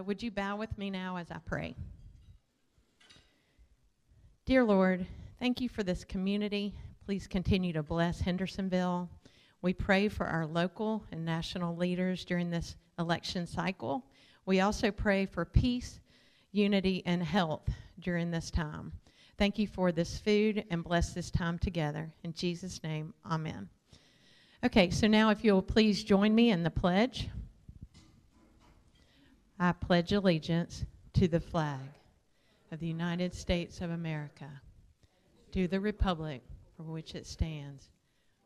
Uh, would you bow with me now as I pray? Dear Lord, thank you for this community. Please continue to bless Hendersonville. We pray for our local and national leaders during this election cycle. We also pray for peace, unity, and health during this time. Thank you for this food and bless this time together. In Jesus' name, amen. Okay, so now if you'll please join me in the pledge. I pledge allegiance to the flag of the United States of America, to the republic for which it stands,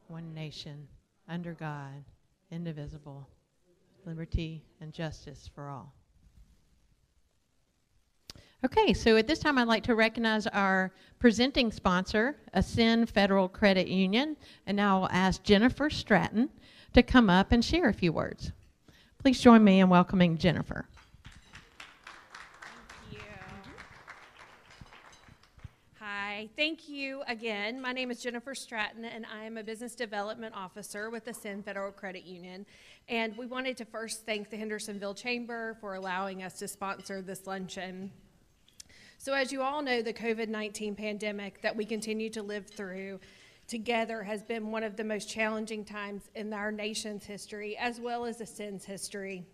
one nation, under God, indivisible, liberty and justice for all. Okay, so at this time I'd like to recognize our presenting sponsor, Ascend Federal Credit Union, and now I'll ask Jennifer Stratton to come up and share a few words. Please join me in welcoming Jennifer. Thank you again. My name is Jennifer Stratton, and I am a business development officer with Ascend Federal Credit Union. And we wanted to first thank the Hendersonville Chamber for allowing us to sponsor this luncheon. So, as you all know, the COVID 19 pandemic that we continue to live through together has been one of the most challenging times in our nation's history, as well as Ascend's history.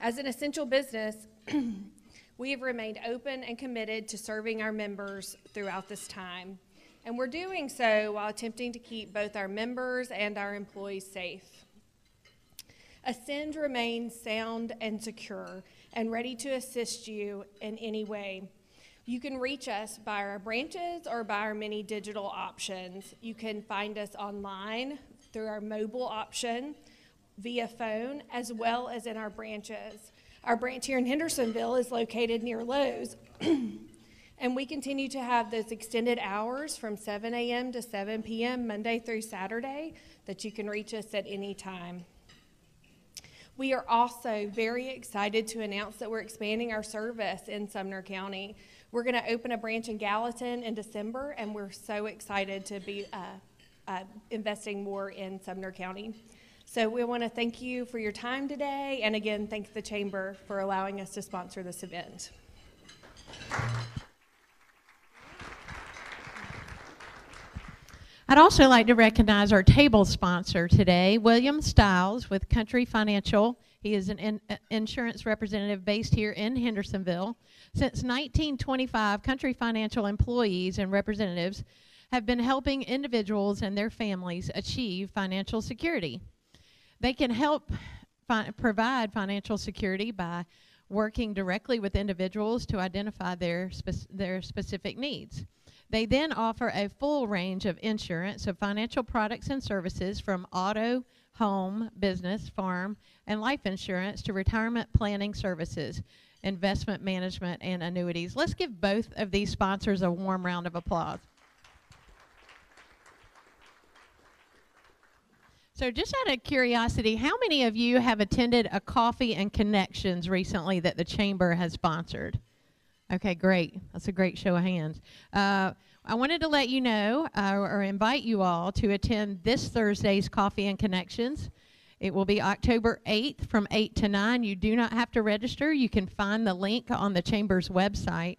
As an essential business, We have remained open and committed to serving our members throughout this time. And we're doing so while attempting to keep both our members and our employees safe. Ascend remains sound and secure and ready to assist you in any way. You can reach us by our branches or by our many digital options. You can find us online through our mobile option, via phone, as well as in our branches. Our branch here in Hendersonville is located near Lowe's. and we continue to have those extended hours from 7 a.m. to 7 p.m. Monday through Saturday that you can reach us at any time. We are also very excited to announce that we're expanding our service in Sumner County. We're going to open a branch in Gallatin in December, and we're so excited to be uh, uh, investing more in Sumner County. So we want to thank you for your time today, and again, thank the Chamber for allowing us to sponsor this event. I'd also like to recognize our table sponsor today, William Stiles with Country Financial. He is an in, uh, insurance representative based here in Hendersonville. Since 1925, Country Financial employees and representatives have been helping individuals and their families achieve financial security. They can help fi- provide financial security by working directly with individuals to identify their, spe- their specific needs. They then offer a full range of insurance of financial products and services from auto, home, business, farm, and life insurance to retirement planning services, investment management, and annuities. Let's give both of these sponsors a warm round of applause. So, just out of curiosity, how many of you have attended a coffee and connections recently that the chamber has sponsored? Okay, great. That's a great show of hands. Uh, I wanted to let you know uh, or invite you all to attend this Thursday's Coffee and Connections. It will be October 8th from 8 to 9. You do not have to register. You can find the link on the Chamber's website.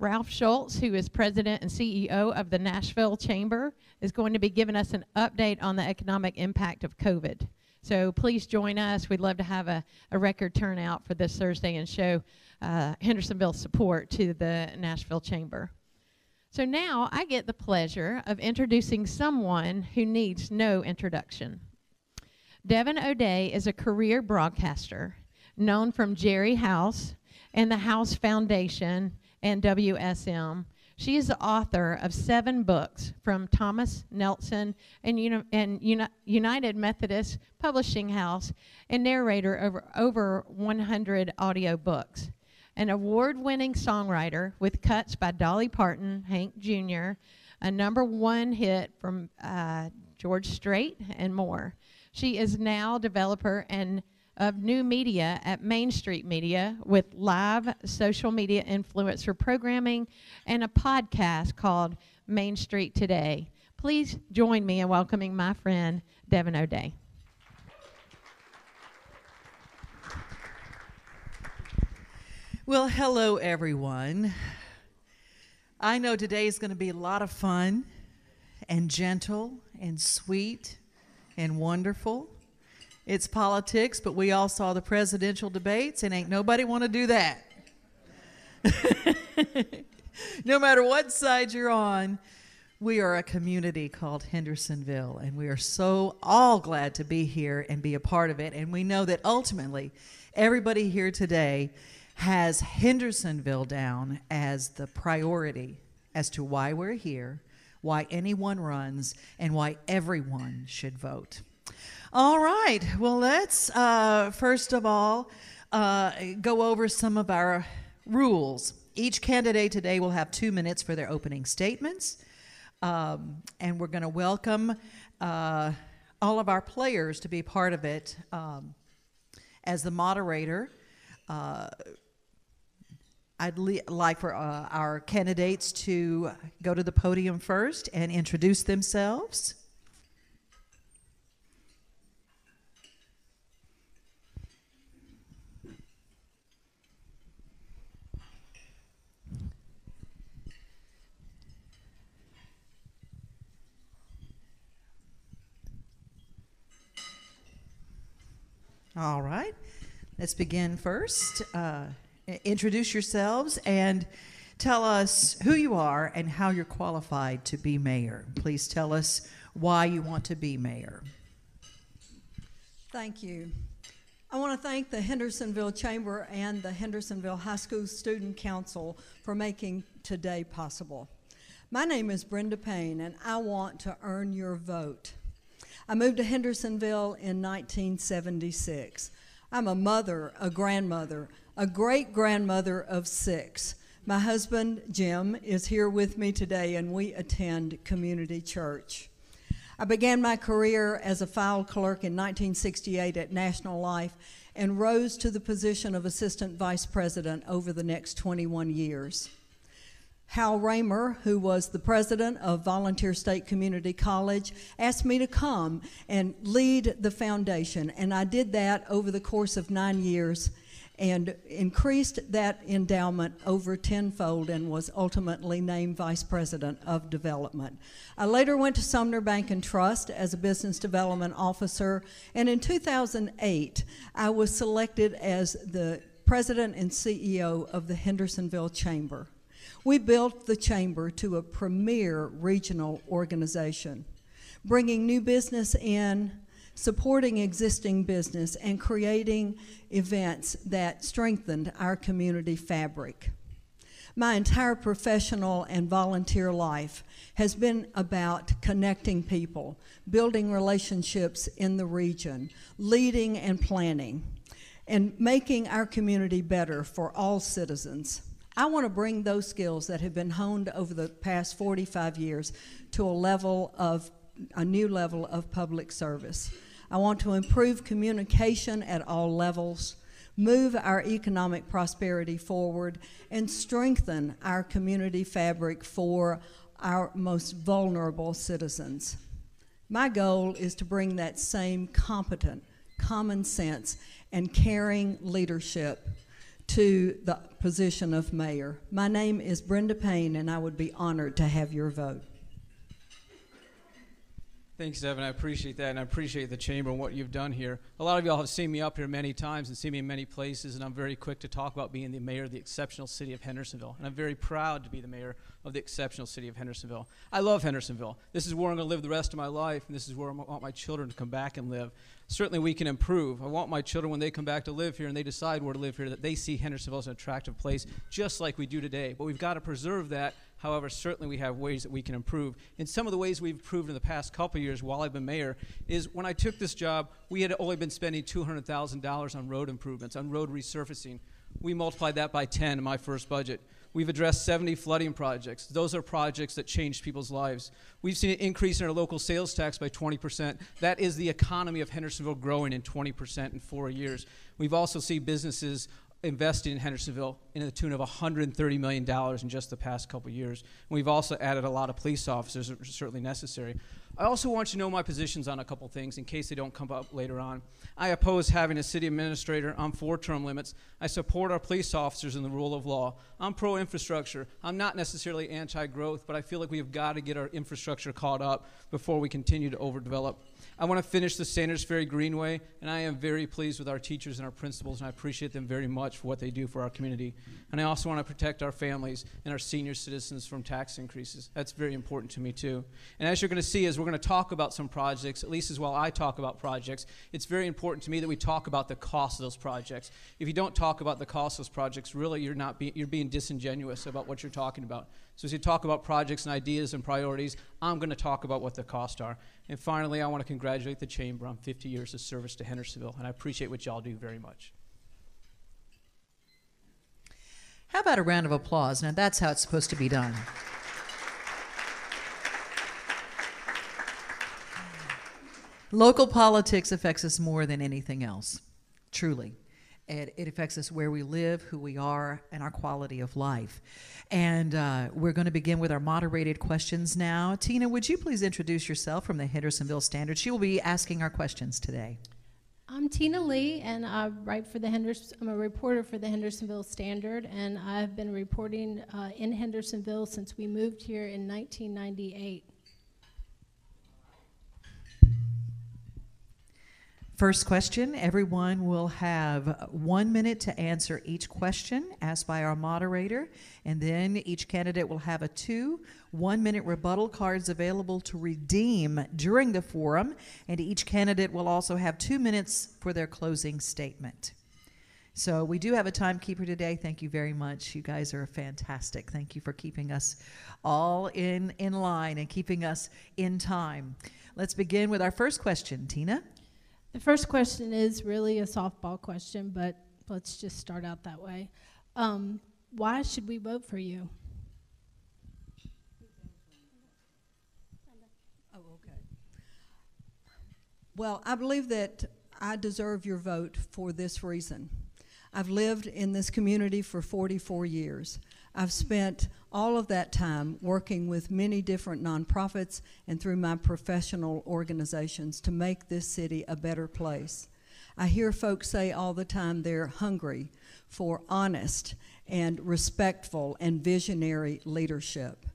Ralph Schultz, who is president and CEO of the Nashville Chamber, is going to be giving us an update on the economic impact of COVID. So please join us. We'd love to have a, a record turnout for this Thursday and show uh, Hendersonville's support to the Nashville Chamber. So now I get the pleasure of introducing someone who needs no introduction. Devon O'Day is a career broadcaster known from Gerry House and the House Foundation and WSM. She is the author of seven books from Thomas Nelson and, Uni- and Uni- United Methodist Publishing House and narrator of over 100 audio books. An award winning songwriter with cuts by Dolly Parton, Hank Jr., a number one hit from uh, George Strait, and more. She is now developer and of new media at Main Street Media with live social media influencer programming and a podcast called Main Street Today. Please join me in welcoming my friend, Devon O'Day. Well, hello, everyone. I know today is going to be a lot of fun and gentle and sweet and wonderful. It's politics, but we all saw the presidential debates, and ain't nobody want to do that. no matter what side you're on, we are a community called Hendersonville, and we are so all glad to be here and be a part of it. And we know that ultimately, everybody here today has Hendersonville down as the priority as to why we're here, why anyone runs, and why everyone should vote. All right, well, let's uh, first of all uh, go over some of our rules. Each candidate today will have two minutes for their opening statements. Um, and we're going to welcome uh, all of our players to be part of it. Um, as the moderator, uh, I'd le- like for uh, our candidates to go to the podium first and introduce themselves. All right. Let's begin first. Uh, introduce yourselves and tell us who you are and how you're qualified to be mayor. Please tell us why you want to be mayor. Thank you. I want to thank the Hendersonville Chamber and the Hendersonville High School Student Council for making today possible. My name is Brenda Payne, and I want to earn your vote. I moved to Hendersonville in 1976. I'm a mother, a grandmother, a great grandmother of six. My husband, Jim, is here with me today, and we attend community church. I began my career as a file clerk in 1968 at National Life and rose to the position of assistant vice president over the next 21 years. Hal Ramer, who was the president of Volunteer State Community College, asked me to come and lead the foundation. And I did that over the course of nine years and increased that endowment over tenfold and was ultimately named vice president of development. I later went to Sumner Bank and Trust as a business development officer, and in 2008, I was selected as the president and CEO of the Hendersonville Chamber. We built the Chamber to a premier regional organization, bringing new business in, supporting existing business, and creating events that strengthened our community fabric. My entire professional and volunteer life has been about connecting people, building relationships in the region, leading and planning, and making our community better for all citizens. I want to bring those skills that have been honed over the past 45 years to a level of a new level of public service. I want to improve communication at all levels, move our economic prosperity forward, and strengthen our community fabric for our most vulnerable citizens. My goal is to bring that same competent, common sense, and caring leadership to the position of mayor. My name is Brenda Payne, and I would be honored to have your vote. Thanks, Evan. I appreciate that, and I appreciate the chamber and what you've done here. A lot of y'all have seen me up here many times and seen me in many places, and I'm very quick to talk about being the mayor of the exceptional city of Hendersonville. And I'm very proud to be the mayor of the exceptional city of Hendersonville. I love Hendersonville. This is where I'm going to live the rest of my life, and this is where I want my children to come back and live. Certainly, we can improve. I want my children, when they come back to live here and they decide where to live here, that they see Hendersonville as an attractive place, just like we do today. But we've got to preserve that However, certainly we have ways that we can improve. And some of the ways we've improved in the past couple years while I've been mayor is when I took this job, we had only been spending $200,000 on road improvements, on road resurfacing. We multiplied that by 10 in my first budget. We've addressed 70 flooding projects. Those are projects that change people's lives. We've seen an increase in our local sales tax by 20%. That is the economy of Hendersonville growing in 20% in four years. We've also seen businesses invested in Hendersonville in the tune of $130 million in just the past couple years. And we've also added a lot of police officers, which are certainly necessary. I also want you to know my positions on a couple things in case they don't come up later on. I oppose having a city administrator. I'm for term limits. I support our police officers and the rule of law. I'm pro infrastructure. I'm not necessarily anti growth, but I feel like we've got to get our infrastructure caught up before we continue to overdevelop. I want to finish the Sanders Ferry Greenway, and I am very pleased with our teachers and our principals, and I appreciate them very much for what they do for our community. And I also want to protect our families and our senior citizens from tax increases. That's very important to me, too. And as you're going to see, as we're going to talk about some projects, at least as well I talk about projects, it's very important to me that we talk about the cost of those projects. If you don't talk about the cost of those projects, really you're not be, you're being disingenuous about what you're talking about. So as you talk about projects and ideas and priorities, I'm going to talk about what the costs are. And finally, I want to congratulate the Chamber on 50 years of service to Hendersonville, and I appreciate what y'all do very much. How about a round of applause? Now, that's how it's supposed to be done. Local politics affects us more than anything else, truly. It, it affects us where we live, who we are, and our quality of life. And uh, we're going to begin with our moderated questions now. Tina, would you please introduce yourself from the Hendersonville Standard? She will be asking our questions today. I'm Tina Lee, and I write for the Henderson. I'm a reporter for the Hendersonville Standard, and I've been reporting uh, in Hendersonville since we moved here in 1998. First question everyone will have one minute to answer each question asked by our moderator, and then each candidate will have a two one minute rebuttal cards available to redeem during the forum, and each candidate will also have two minutes for their closing statement. So, we do have a timekeeper today. Thank you very much. You guys are fantastic. Thank you for keeping us all in, in line and keeping us in time. Let's begin with our first question. Tina? The first question is really a softball question, but let's just start out that way. Um, why should we vote for you? Oh, okay. Well, I believe that I deserve your vote for this reason. I've lived in this community for 44 years. I've spent all of that time working with many different nonprofits and through my professional organizations to make this city a better place. I hear folks say all the time they're hungry for honest and respectful and visionary leadership.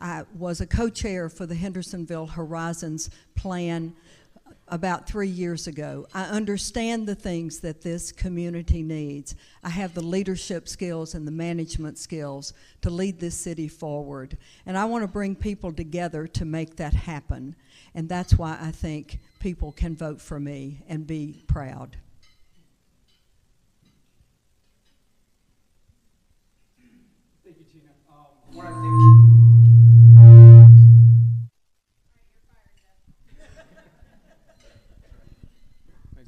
I was a co chair for the Hendersonville Horizons Plan about three years ago. I understand the things that this community needs. I have the leadership skills and the management skills to lead this city forward. And I want to bring people together to make that happen. And that's why I think people can vote for me and be proud. Thank you, Tina. Um,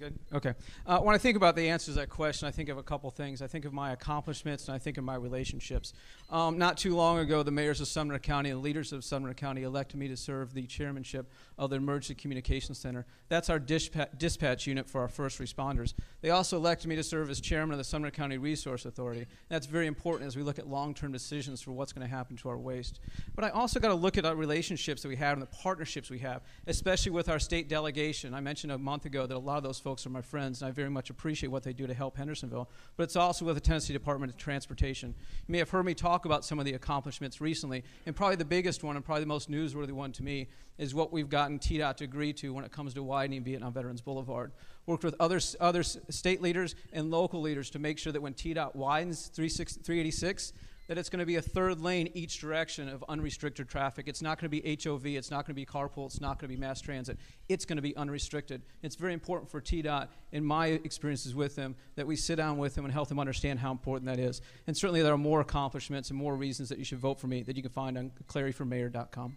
Good. Okay. Uh, when I think about the answers to that question, I think of a couple things. I think of my accomplishments and I think of my relationships. Um, not too long ago, the mayors of Sumner County and leaders of Sumner County elected me to serve the chairmanship of the Emergency Communications Center. That's our dispatch, dispatch unit for our first responders. They also elected me to serve as chairman of the Sumner County Resource Authority. That's very important as we look at long-term decisions for what's going to happen to our waste. But I also got to look at our relationships that we have and the partnerships we have, especially with our state delegation. I mentioned a month ago that a lot of those folks are my friends, and I very much appreciate what they do to help Hendersonville. But it's also with the Tennessee Department of Transportation. You may have heard me talk about some of the accomplishments recently, and probably the biggest one and probably the most newsworthy one to me is what we've gotten TDOT to agree to when it comes to widening Vietnam Veterans Boulevard. Worked with other, other state leaders and local leaders to make sure that when TDOT widens 386, that it's going to be a third lane each direction of unrestricted traffic. It's not going to be HOV, it's not going to be carpool, it's not going to be mass transit. It's going to be unrestricted. It's very important for TDOT, in my experiences with them, that we sit down with them and help them understand how important that is. And certainly there are more accomplishments and more reasons that you should vote for me that you can find on claryformayor.com.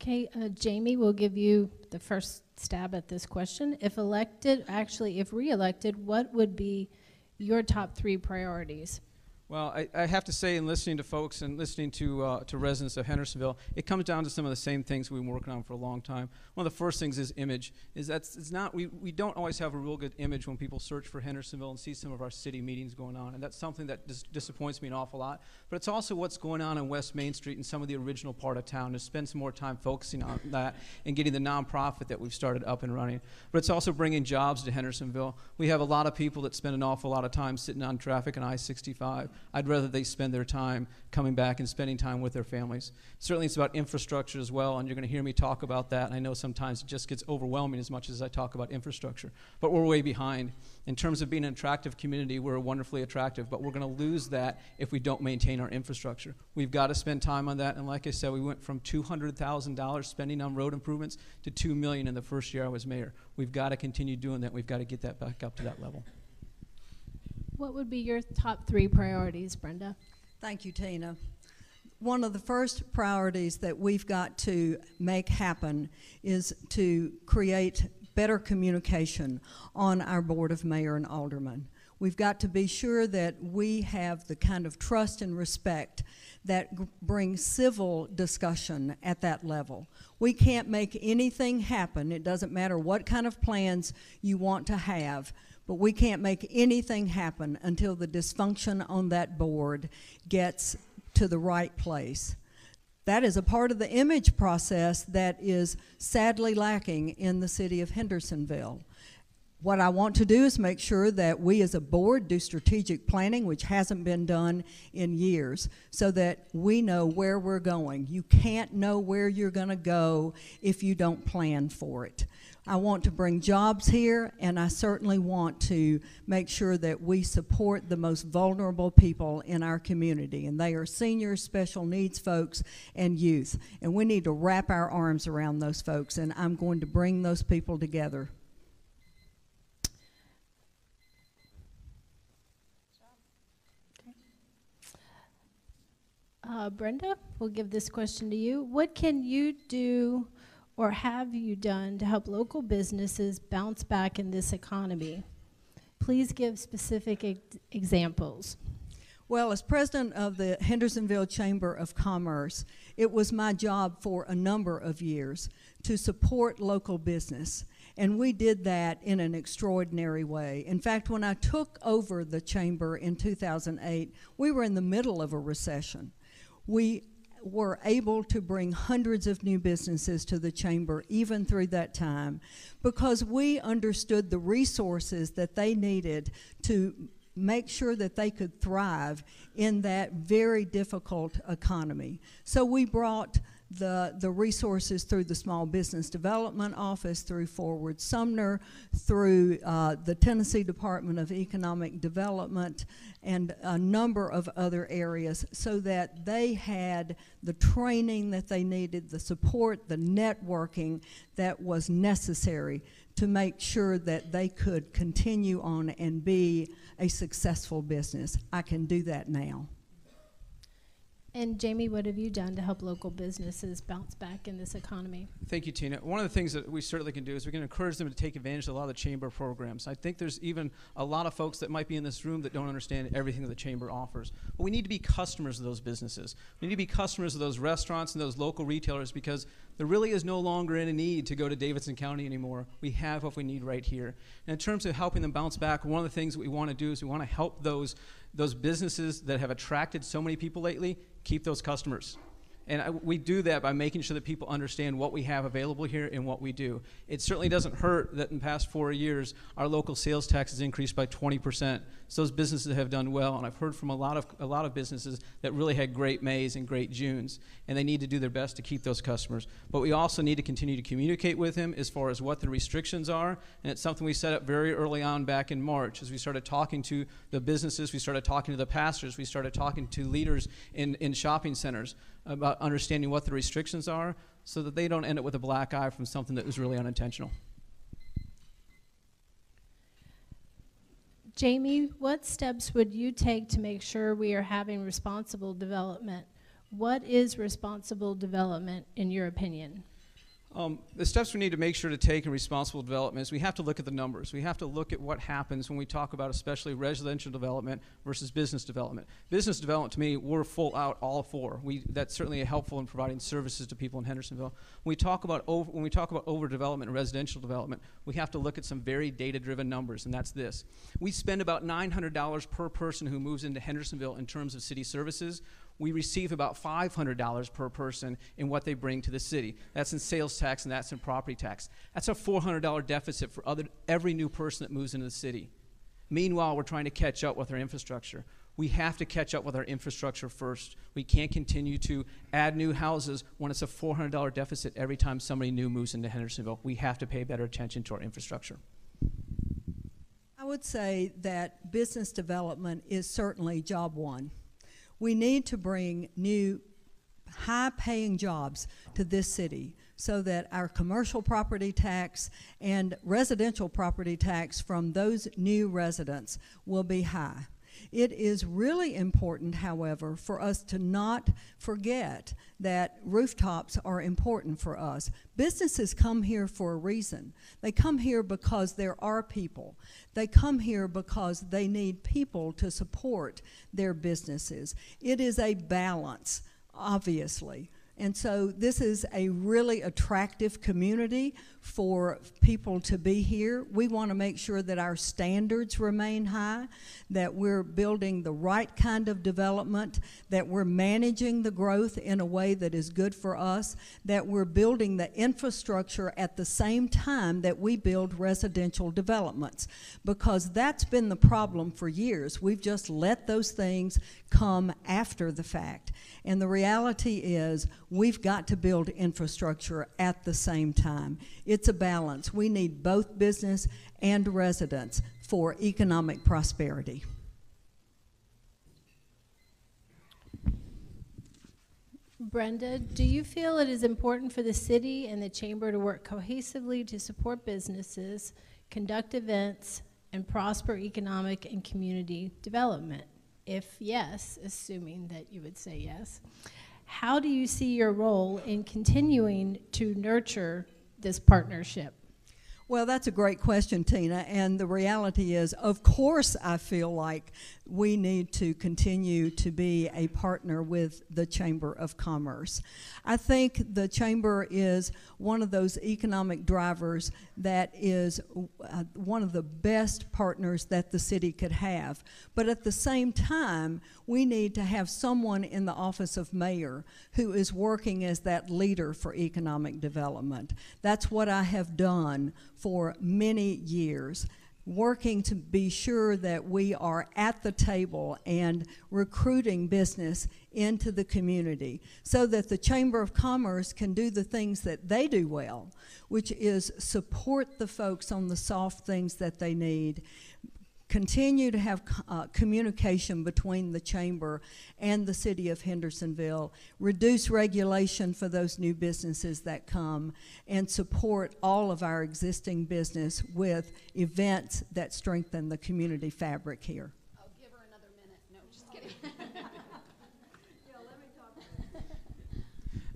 Okay, uh, Jamie will give you the first stab at this question. If elected, actually, if re-elected, what would be your top three priorities? Well, I, I have to say, in listening to folks and listening to, uh, to residents of Hendersonville, it comes down to some of the same things we've been working on for a long time. One of the first things is image. Is that it's not we, we don't always have a real good image when people search for Hendersonville and see some of our city meetings going on, and that's something that dis- disappoints me an awful lot. But it's also what's going on in West Main Street and some of the original part of town. To spend some more time focusing on that and getting the nonprofit that we've started up and running. But it's also bringing jobs to Hendersonville. We have a lot of people that spend an awful lot of time sitting on traffic on I-65. I'd rather they spend their time coming back and spending time with their families. Certainly, it's about infrastructure as well, and you're going to hear me talk about that. And I know sometimes it just gets overwhelming as much as I talk about infrastructure, but we're way behind. In terms of being an attractive community, we're wonderfully attractive, but we're going to lose that if we don't maintain our infrastructure. We've got to spend time on that, and like I said, we went from $200,000 spending on road improvements to 2 million in the first year I was mayor. We've got to continue doing that. We've got to get that back up to that level. What would be your top three priorities, Brenda? Thank you, Tina. One of the first priorities that we've got to make happen is to create better communication on our Board of Mayor and Aldermen. We've got to be sure that we have the kind of trust and respect that brings civil discussion at that level. We can't make anything happen, it doesn't matter what kind of plans you want to have, but we can't make anything happen until the dysfunction on that board gets to the right place. That is a part of the image process that is sadly lacking in the city of Hendersonville. What I want to do is make sure that we as a board do strategic planning, which hasn't been done in years, so that we know where we're going. You can't know where you're going to go if you don't plan for it. I want to bring jobs here, and I certainly want to make sure that we support the most vulnerable people in our community, and they are seniors, special needs folks, and youth. And we need to wrap our arms around those folks, and I'm going to bring those people together. Uh, Brenda, we'll give this question to you. What can you do or have you done to help local businesses bounce back in this economy? Please give specific ex- examples. Well, as president of the Hendersonville Chamber of Commerce, it was my job for a number of years to support local business. And we did that in an extraordinary way. In fact, when I took over the chamber in 2008, we were in the middle of a recession. We were able to bring hundreds of new businesses to the chamber even through that time because we understood the resources that they needed to make sure that they could thrive in that very difficult economy. So we brought the, the resources through the Small Business Development Office, through Forward Sumner, through uh, the Tennessee Department of Economic Development, and a number of other areas so that they had the training that they needed, the support, the networking that was necessary to make sure that they could continue on and be a successful business. I can do that now. And Jamie, what have you done to help local businesses bounce back in this economy? Thank you, Tina. One of the things that we certainly can do is we can encourage them to take advantage of a lot of the chamber programs. I think there's even a lot of folks that might be in this room that don't understand everything that the chamber offers. But we need to be customers of those businesses. We need to be customers of those restaurants and those local retailers because there really is no longer any need to go to Davidson County anymore. We have what we need right here. And in terms of helping them bounce back, one of the things that we want to do is we want to help those those businesses that have attracted so many people lately keep those customers. And I, we do that by making sure that people understand what we have available here and what we do. It certainly doesn't hurt that in the past four years, our local sales tax has increased by 20%. So those businesses have done well, and I've heard from a lot of a lot of businesses that really had great Mays and great Junes, and they need to do their best to keep those customers. But we also need to continue to communicate with them as far as what the restrictions are, and it's something we set up very early on back in March as we started talking to the businesses, we started talking to the pastors, we started talking to leaders in, in shopping centers about understanding what the restrictions are so that they don't end up with a black eye from something that was really unintentional. Jamie, what steps would you take to make sure we are having responsible development? What is responsible development in your opinion? Um, the steps we need to make sure to take in responsible development is we have to look at the numbers. We have to look at what happens when we talk about especially residential development versus business development. Business development, to me, we're full out all four. We, that's certainly helpful in providing services to people in Hendersonville. When we talk about over, when we talk about overdevelopment and residential development, we have to look at some very data-driven numbers, and that's this: we spend about $900 per person who moves into Hendersonville in terms of city services we receive about $500 per person in what they bring to the city. That's in sales tax and that's in property tax. That's a $400 deficit for other, every new person that moves into the city. Meanwhile, we're trying to catch up with our infrastructure. We have to catch up with our infrastructure first. We can't continue to add new houses when it's a $400 deficit every time somebody new moves into Hendersonville. We have to pay better attention to our infrastructure. I would say that business development is certainly job one. We need to bring new high paying jobs to this city so that our commercial property tax and residential property tax from those new residents will be high. It is really important, however, for us to not forget that rooftops are important for us. Businesses come here for a reason. They come here because there are people. They come here because they need people to support their businesses. It is a balance, obviously. And so this is a really attractive community for people to be here. We want to make sure that our standards remain high, that we're building the right kind of development, that we're managing the growth in a way that is good for us, that we're building the infrastructure at the same time that we build residential developments. Because that's been the problem for years. We've just let those things come after the fact. And the reality is, we've got to build infrastructure at the same time. It's a balance. We need both business and residents for economic prosperity. Brenda, do you feel it is important for the city and the chamber to work cohesively to support businesses, conduct events, and prosper economic and community development? If yes, assuming that you would say yes, how do you see your role in continuing to nurture this partnership? Well, that's a great question, Tina. And the reality is, of course, I feel like we need to continue to be a partner with the Chamber of Commerce. I think the Chamber is one of those economic drivers that is uh, one of the best partners that the city could have. But at the same time, we need to have someone in the office of mayor who is working as that leader for economic development. That's what I have done for many years working to be sure that we are at the table and recruiting business into the community so that the Chamber of Commerce can do the things that they do well, which is support the folks on the soft things that they need continue to have uh, communication between the chamber and the city of Hendersonville, reduce regulation for those new businesses that come, and support all of our existing business with events that strengthen the community fabric here. I'll give her another minute. No, just kidding.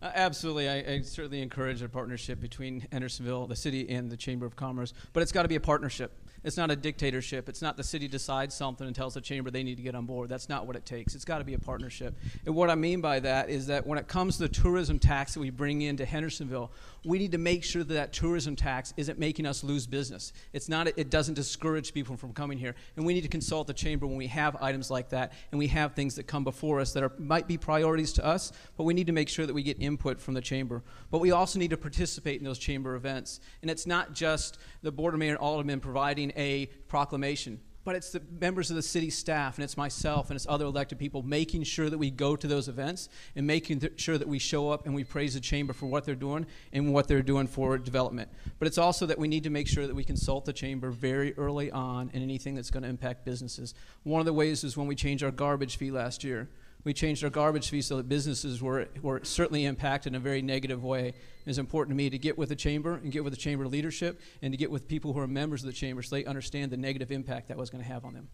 Uh, absolutely. I, I, certainly encourage a partnership between Hendersonville, the city, and the Chamber of Commerce. But it's got to be a partnership. It's not a dictatorship. It's not the city decides something and tells the chamber they need to get on board. That's not what it takes. It's got to be a partnership. And what I mean by that is that when it comes to the tourism tax that we bring into Hendersonville, we need to make sure that that tourism tax isn't making us lose business. It's not. It doesn't discourage people from coming here. And we need to consult the chamber when we have items like that and we have things that come before us that are, might be priorities to us, but we need to make sure that we get input from the chamber. But we also need to participate in those chamber events. And it's not just the board of mayor and aldermen providing a proclamation but it's the members of the city staff and it's myself and it's other elected people making sure that we go to those events and making th- sure that we show up and we praise the chamber for what they're doing and what they're doing for development. But it's also that we need to make sure that we consult the chamber very early on in anything that's going to impact businesses. One of the ways is when we changed our garbage fee last year. We changed our garbage fee so that businesses were, were certainly impacted in a very negative way. It's important to me to get with the chamber and get with the chamber leadership and to get with people who are members of the chamber so they understand the negative impact that was going to have on them.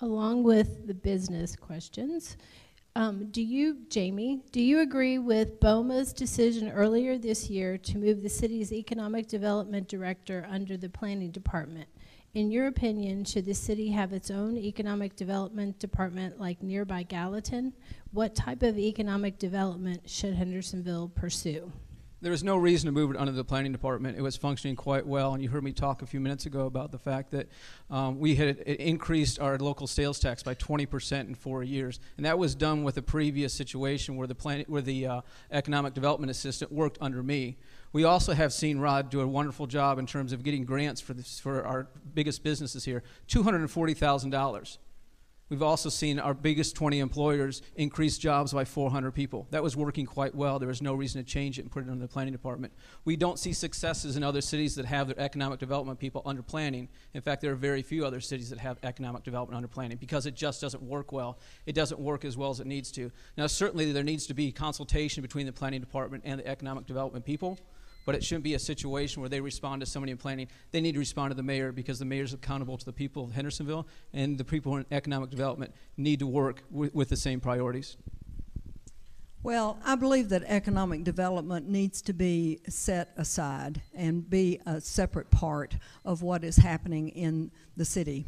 Along with the business questions, Um, do you, Jamie, do you agree with BOMA's decision earlier this year to move the city's economic development director under the planning department? In your opinion, should the city have its own economic development department like nearby Gallatin? What type of economic development should Hendersonville pursue? There was no reason to move it under the planning department. It was functioning quite well, and you heard me talk a few minutes ago about the fact that um, we had increased our local sales tax by 20% in four years, and that was done with a previous situation where the plan, where the uh, economic development assistant worked under me. We also have seen Rod do a wonderful job in terms of getting grants for this, for our biggest businesses here, $240,000. We've also seen our biggest 20 employers increase jobs by 400 people. That was working quite well. There was no reason to change it and put it under the planning department. We don't see successes in other cities that have their economic development people under planning. In fact, there are very few other cities that have economic development under planning because it just doesn't work well. It doesn't work as well as it needs to. Now, certainly there needs to be consultation between the planning department and the economic development people. But it shouldn't be a situation where they respond to somebody in planning. They need to respond to the mayor because the mayor's accountable to the people of Hendersonville, and the people in economic development need to work with, with the same priorities. Well, I believe that economic development needs to be set aside and be a separate part of what is happening in the city.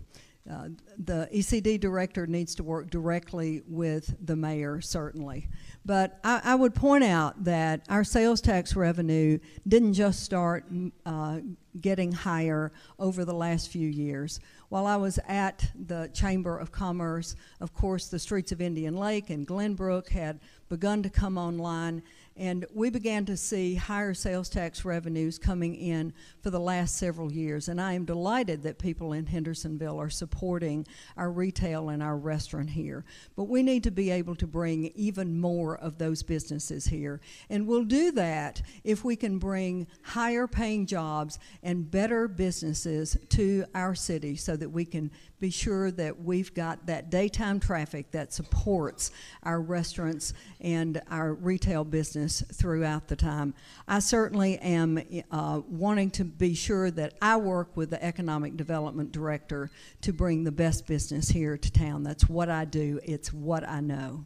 Uh, the ECD director needs to work directly with the mayor, certainly. But I, I would point out that our sales tax revenue didn't just start mm, uh, getting higher over the last few years. While I was at the Chamber of Commerce, of course, the streets of Indian Lake and Glenbrook had begun to come online, and we began to see higher sales tax revenues coming in for the last several years. And I am delighted that people in Hendersonville are supporting our retail and our restaurant here. But we need to be able to bring even more of those businesses here. And we'll do that if we can bring higher paying jobs and better businesses to our city so that we can be sure that we've got that daytime traffic that supports our restaurants and our retail business throughout the time. I certainly am uh, wanting to be sure that I work with the economic development director to bring the best business here to town. That's what I do, it's what I know.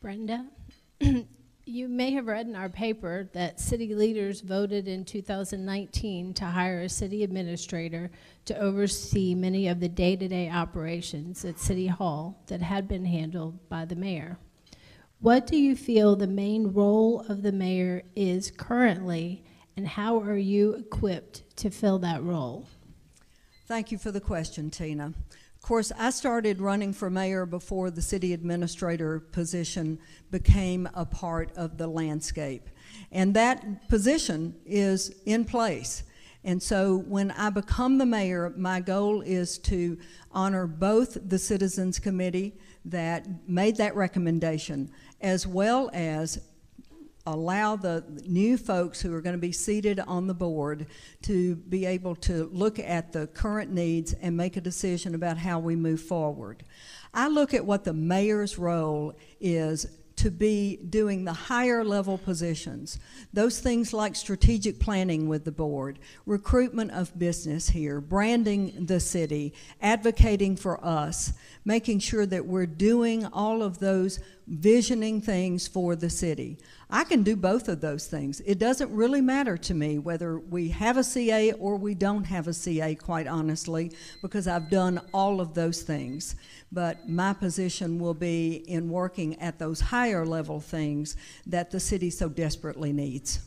Brenda, you may have read in our paper that city leaders voted in 2019 to hire a city administrator to oversee many of the day-to-day operations at City Hall that had been handled by the mayor. What do you feel the main role of the mayor is currently, and how are you equipped to fill that role? Thank you for the question, Tina. Of course, I started running for mayor before the city administrator position became a part of the landscape. And that position is in place. And so when I become the mayor, my goal is to honor both the Citizens Committee that made that recommendation, as well as allow the new folks who are going to be seated on the board to be able to look at the current needs and make a decision about how we move forward. I look at what the mayor's role is to be doing the higher level positions. Those things like strategic planning with the board, recruitment of business here, branding the city, advocating for us, making sure that we're doing all of those visioning things for the city. I can do both of those things. It doesn't really matter to me whether we have a CA or we don't have a CA, quite honestly, because I've done all of those things. But my position will be in working at those higher level things that the city so desperately needs.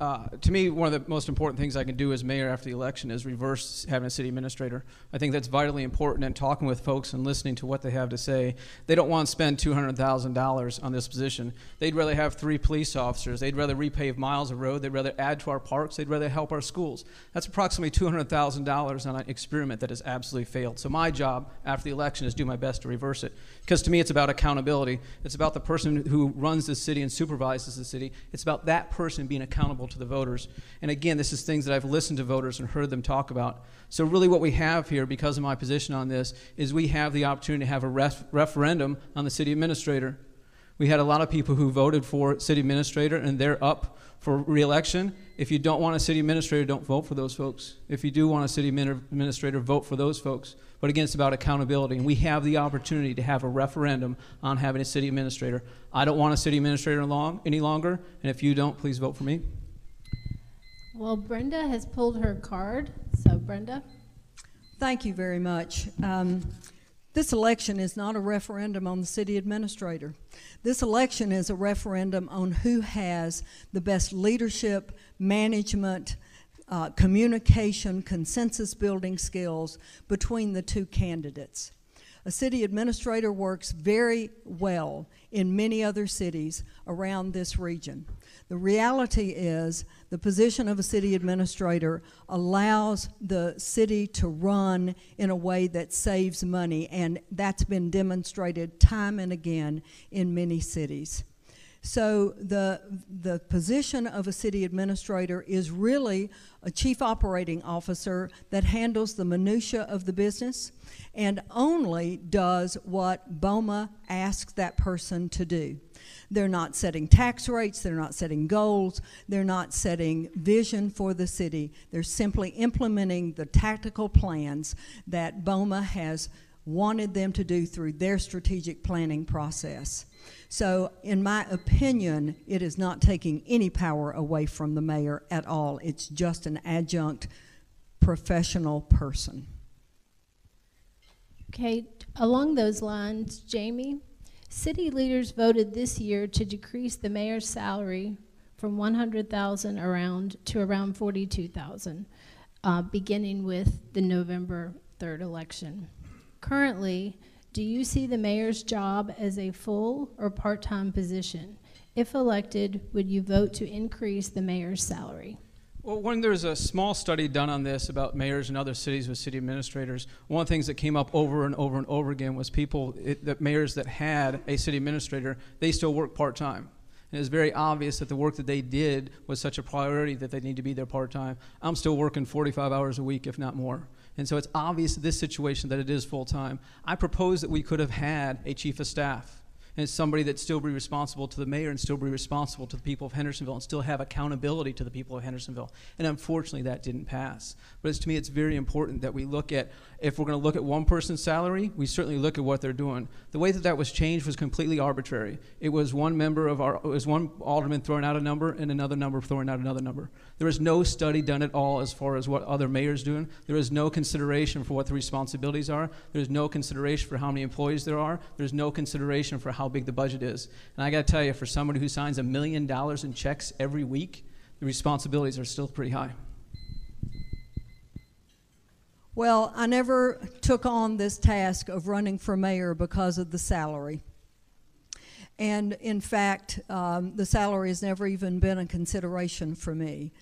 Uh, to me, one of the most important things I can do as mayor after the election is reverse having a city administrator. I think that's vitally important in talking with folks and listening to what they have to say. They don't want to spend $200,000 on this position. They'd rather have three police officers. They'd rather repave miles of road. They'd rather add to our parks. They'd rather help our schools. That's approximately $200,000 on an experiment that has absolutely failed. So my job after the election is do my best to reverse it. Because to me, it's about accountability. It's about the person who runs the city and supervises the city. It's about that person being accountable to the voters. And again, this is things that I've listened to voters and heard them talk about. So, really, what we have here, because of my position on this, is we have the opportunity to have a ref- referendum on the city administrator. We had a lot of people who voted for city administrator and they're up for reelection. If you don't want a city administrator, don't vote for those folks. If you do want a city admin- administrator, vote for those folks. But again, it's about accountability. And we have the opportunity to have a referendum on having a city administrator. I don't want a city administrator long, any longer. And if you don't, please vote for me. Well, Brenda has pulled her card. So, Brenda? Thank you very much. Um, this election is not a referendum on the city administrator. This election is a referendum on who has the best leadership, management, uh, communication, consensus building skills between the two candidates. A city administrator works very well in many other cities around this region. The reality is the position of a city administrator allows the city to run in a way that saves money, and that's been demonstrated time and again in many cities. So the, the position of a city administrator is really a chief operating officer that handles the minutia of the business and only does what BOMA asks that person to do. They're not setting tax rates, they're not setting goals, they're not setting vision for the city. They're simply implementing the tactical plans that BOMA has wanted them to do through their strategic planning process. So, in my opinion, it is not taking any power away from the mayor at all. It's just an adjunct professional person. Okay, along those lines, Jamie, city leaders voted this year to decrease the mayor's salary from 100,000 around to around 42,000, uh, beginning with the November 3rd election. Currently, do you see the mayor's job as a full or part-time position? If elected, would you vote to increase the mayor's salary? Well, when there was a small study done on this about mayors and other cities with city administrators, one of the things that came up over and over and over again was people, it, mayors that had a city administrator, they still work part time. And it's very obvious that the work that they did was such a priority that they need to be there part time. I'm still working 45 hours a week, if not more. And so it's obvious this situation that it is full time. I propose that we could have had a chief of staff and somebody that still be responsible to the mayor and still be responsible to the people of Hendersonville and still have accountability to the people of Hendersonville. And unfortunately, that didn't pass. But to me, it's very important that we look at, if we're going to look at one person's salary, we certainly look at what they're doing. The way that that was changed was completely arbitrary. It was one member of our, it was one alderman throwing out a number and another number throwing out another number. There was no study done at all as far as what other mayors doing. There is no consideration for what the responsibilities are. There's no consideration for how many employees there are. There's no consideration for how big the budget is. And I got to tell you, for somebody who signs a million dollars in checks every week, the responsibilities are still pretty high. Well, I never took on this task of running for mayor because of the salary. And in fact, um, the salary has never even been a consideration for me.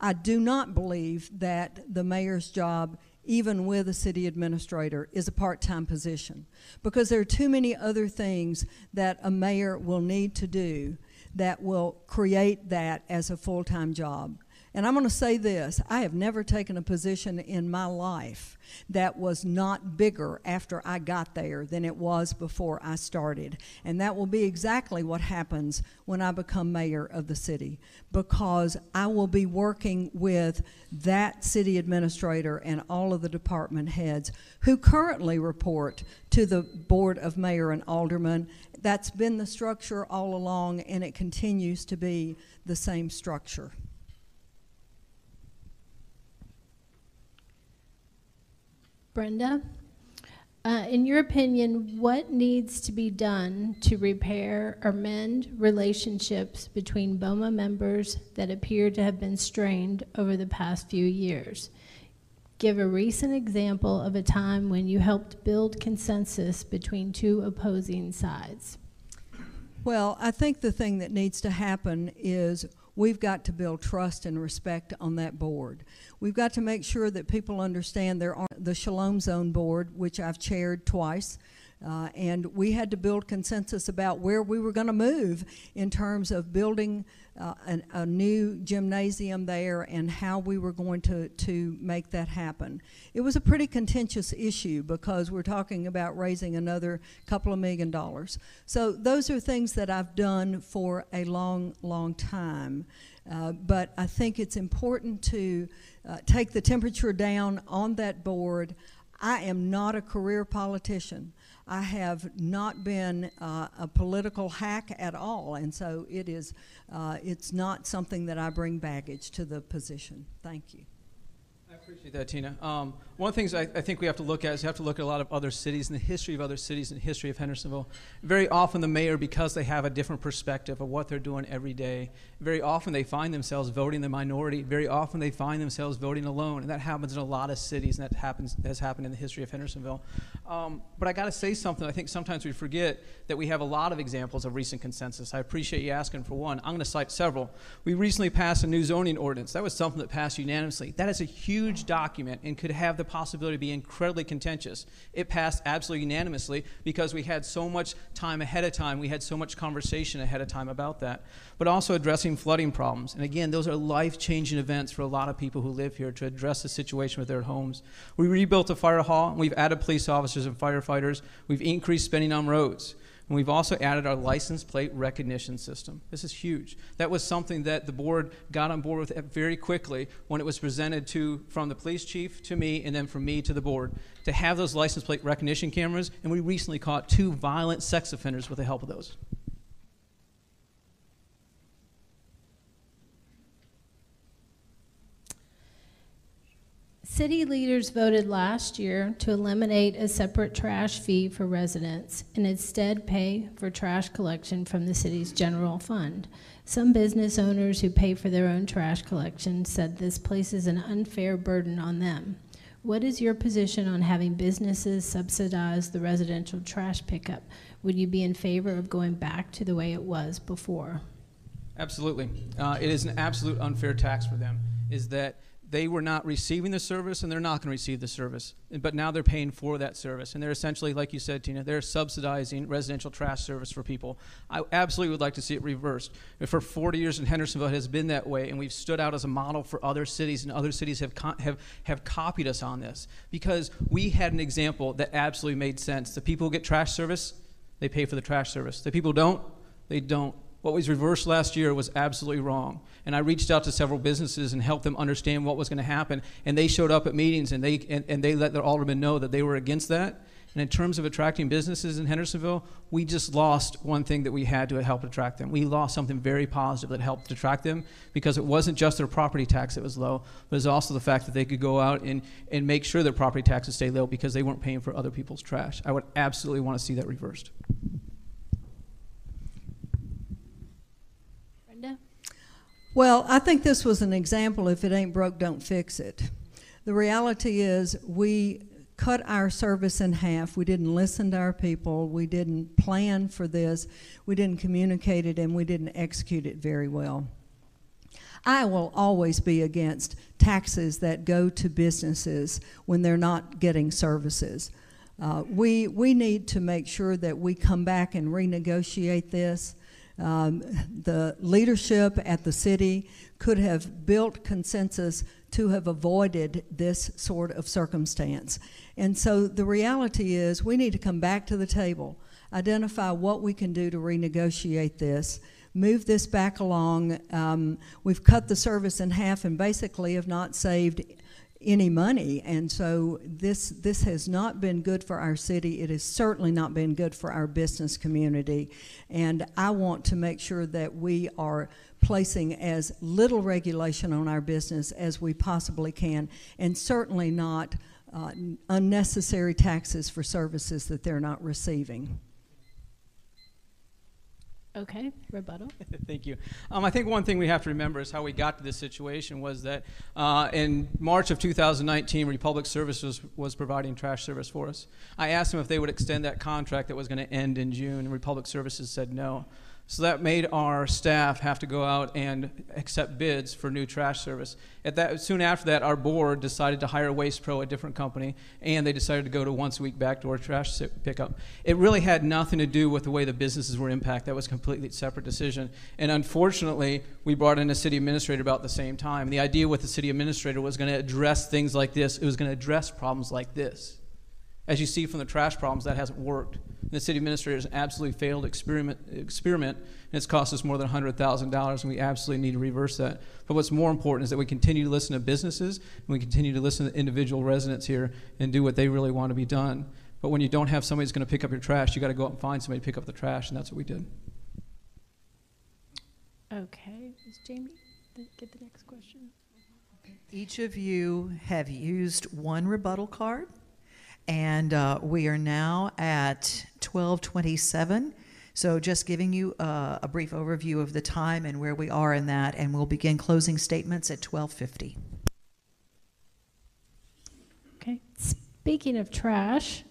I do not believe that the mayor's job, even with a city administrator, is a part time position because there are too many other things that a mayor will need to do that will create that as a full time job. And I'm going to say this I have never taken a position in my life that was not bigger after I got there than it was before I started. And that will be exactly what happens when I become mayor of the city because I will be working with that city administrator and all of the department heads who currently report to the Board of Mayor and Aldermen. That's been the structure all along, and it continues to be the same structure. Brenda, uh, in your opinion, what needs to be done to repair or mend relationships between BOMA members that appear to have been strained over the past few years? Give a recent example of a time when you helped build consensus between two opposing sides. Well, I think the thing that needs to happen is we've got to build trust and respect on that board. We've got to make sure that people understand there are the Shalom Zone board, which I've chaired twice, Uh, and we had to build consensus about where we were going to move in terms of building uh, an, a new gymnasium there and how we were going to, to make that happen. It was a pretty contentious issue because we're talking about raising another couple of million dollars. So those are things that I've done for a long, long time. Uh, but I think it's important to uh, take the temperature down on that board. I am not a career politician. I have not been uh, a political hack at all, and so it is. Uh, it's not something that I bring baggage to the position. Thank you. Appreciate that, Tina. Um, one of the things I, I, think we have to look at is you have to look at a lot of other cities and the history of other cities and the history of Hendersonville. Very often, the mayor, because they have a different perspective of what they're doing every day, very often they find themselves voting the minority. Very often, they find themselves voting alone, and that happens in a lot of cities, and that happens has happened in the history of Hendersonville. Um, but I got to say something. I think sometimes we forget that we have a lot of examples of recent consensus. I appreciate you asking for one. I'm going to cite several. We recently passed a new zoning ordinance. That was something that passed unanimously. That is a huge document and could have the possibility to be incredibly contentious. It passed absolutely unanimously because we had so much time ahead of time. We had so much conversation ahead of time about that. But also addressing flooding problems. And again, those are life changing events for a lot of people who live here to address the situation with their homes. We rebuilt a fire hall. We've added police officers and firefighters. We've increased spending on roads. And we've also added our license plate recognition system. This is huge. That was something that the board got on board with very quickly when it was presented to from the police chief to me and then from me to the board to have those license plate recognition cameras. And we recently caught two violent sex offenders with the help of those. City leaders voted last year to eliminate a separate trash fee for residents and instead pay for trash collection from the city's general fund. Some business owners who pay for their own trash collection said this places an unfair burden on them. What is your position on having businesses subsidize the residential trash pickup? Would you be in favor of going back to the way it was before? Absolutely. Uh, it is an absolute unfair tax for them. Is that they were not receiving the service and they're not going to receive the service. But now they're paying for that service. And they're essentially, like you said, Tina, they're subsidizing residential trash service for people. I absolutely would like to see it reversed. For 40 years in Hendersonville, it has been that way. And we've stood out as a model for other cities, and other cities have, have, have copied us on this because we had an example that absolutely made sense. The people who get trash service, they pay for the trash service. The people don't, they don't what was reversed last year was absolutely wrong. And I reached out to several businesses and helped them understand what was going to happen. And they showed up at meetings and they, and, and they let their aldermen know that they were against that. And in terms of attracting businesses in Hendersonville, we just lost one thing that we had to help attract them. We lost something very positive that helped attract them because it wasn't just their property tax that was low, but it was also the fact that they could go out and, and make sure their property taxes stay low because they weren't paying for other people's trash. I would absolutely want to see that reversed. Well, I think this was an example if it ain't broke, don't fix it. The reality is, we cut our service in half. We didn't listen to our people. We didn't plan for this. We didn't communicate it, and we didn't execute it very well. I will always be against taxes that go to businesses when they're not getting services. Uh, we, we need to make sure that we come back and renegotiate this. Um, the leadership at the city could have built consensus to have avoided this sort of circumstance. And so the reality is we need to come back to the table, identify what we can do to renegotiate this, move this back along. Um, we've cut the service in half and basically have not saved any money. And so this this has not been good for our city. It has certainly not been good for our business community. And I want to make sure that we are placing as little regulation on our business as we possibly can, and certainly not uh, unnecessary taxes for services that they're not receiving. Okay, rebuttal. Thank you. Um, I think one thing we have to remember is how we got to this situation was that uh, in March of 2019, Republic Services was providing trash service for us. I asked them if they would extend that contract that was going to end in June, and Republic Services said no. So that made our staff have to go out and accept bids for new trash service. At that, soon after that, our board decided to hire Waste Pro, a different company, and they decided to go to once a week backdoor trash pickup. It really had nothing to do with the way the businesses were impacted. That was a completely separate decision. And unfortunately, we brought in a city administrator about the same time. The idea with the city administrator was going to address things like this. It was going to address problems like this. As you see from the trash problems, that hasn't worked. The city administrator has absolutely failed experiment, experiment, and it's cost us more than $100,000, and we absolutely need to reverse that. But what's more important is that we continue to listen to businesses, and we continue to listen to individual residents here and do what they really want to be done. But when you don't have somebody who's going to pick up your trash, you got to go out and find somebody to pick up the trash, and that's what we did. Okay, is Jamie, th- get the next question? Each of you have used one rebuttal card, and uh, we are now at 1227. So just giving you uh, a brief overview of the time and where we are in that, and we'll begin closing statements at 1250. Okay. Speaking of trash,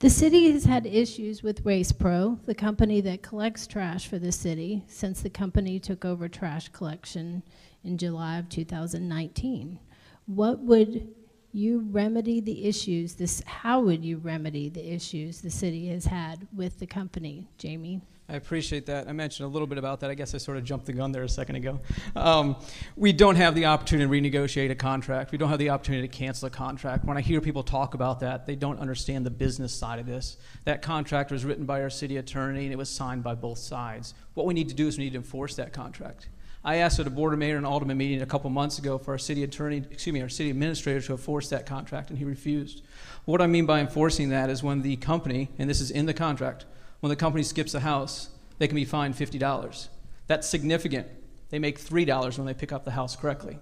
the city has had issues with Waste Pro, the company that collects trash for the city, since the company took over trash collection in July of 2019. What would you remedy the issues this how would you remedy the issues the city has had with the company, Jamie? I appreciate that. I mentioned a little bit about that. I guess I sort of jumped the gun there a second ago. Um, we don't have the opportunity to renegotiate a contract. We don't have the opportunity to cancel a contract. When I hear people talk about that, they don't understand the business side of this. That contract was written by our city attorney and it was signed by both sides. What we need to do is we need to enforce that contract. I asked at a board of mayor and alderman meeting a couple months ago for our city attorney, excuse me, our city administrator to enforce that contract, and he refused. What I mean by enforcing that is when the company, and this is in the contract, when the company skips a house, they can be fined $50. That's significant. They make $3 when they pick up the house correctly.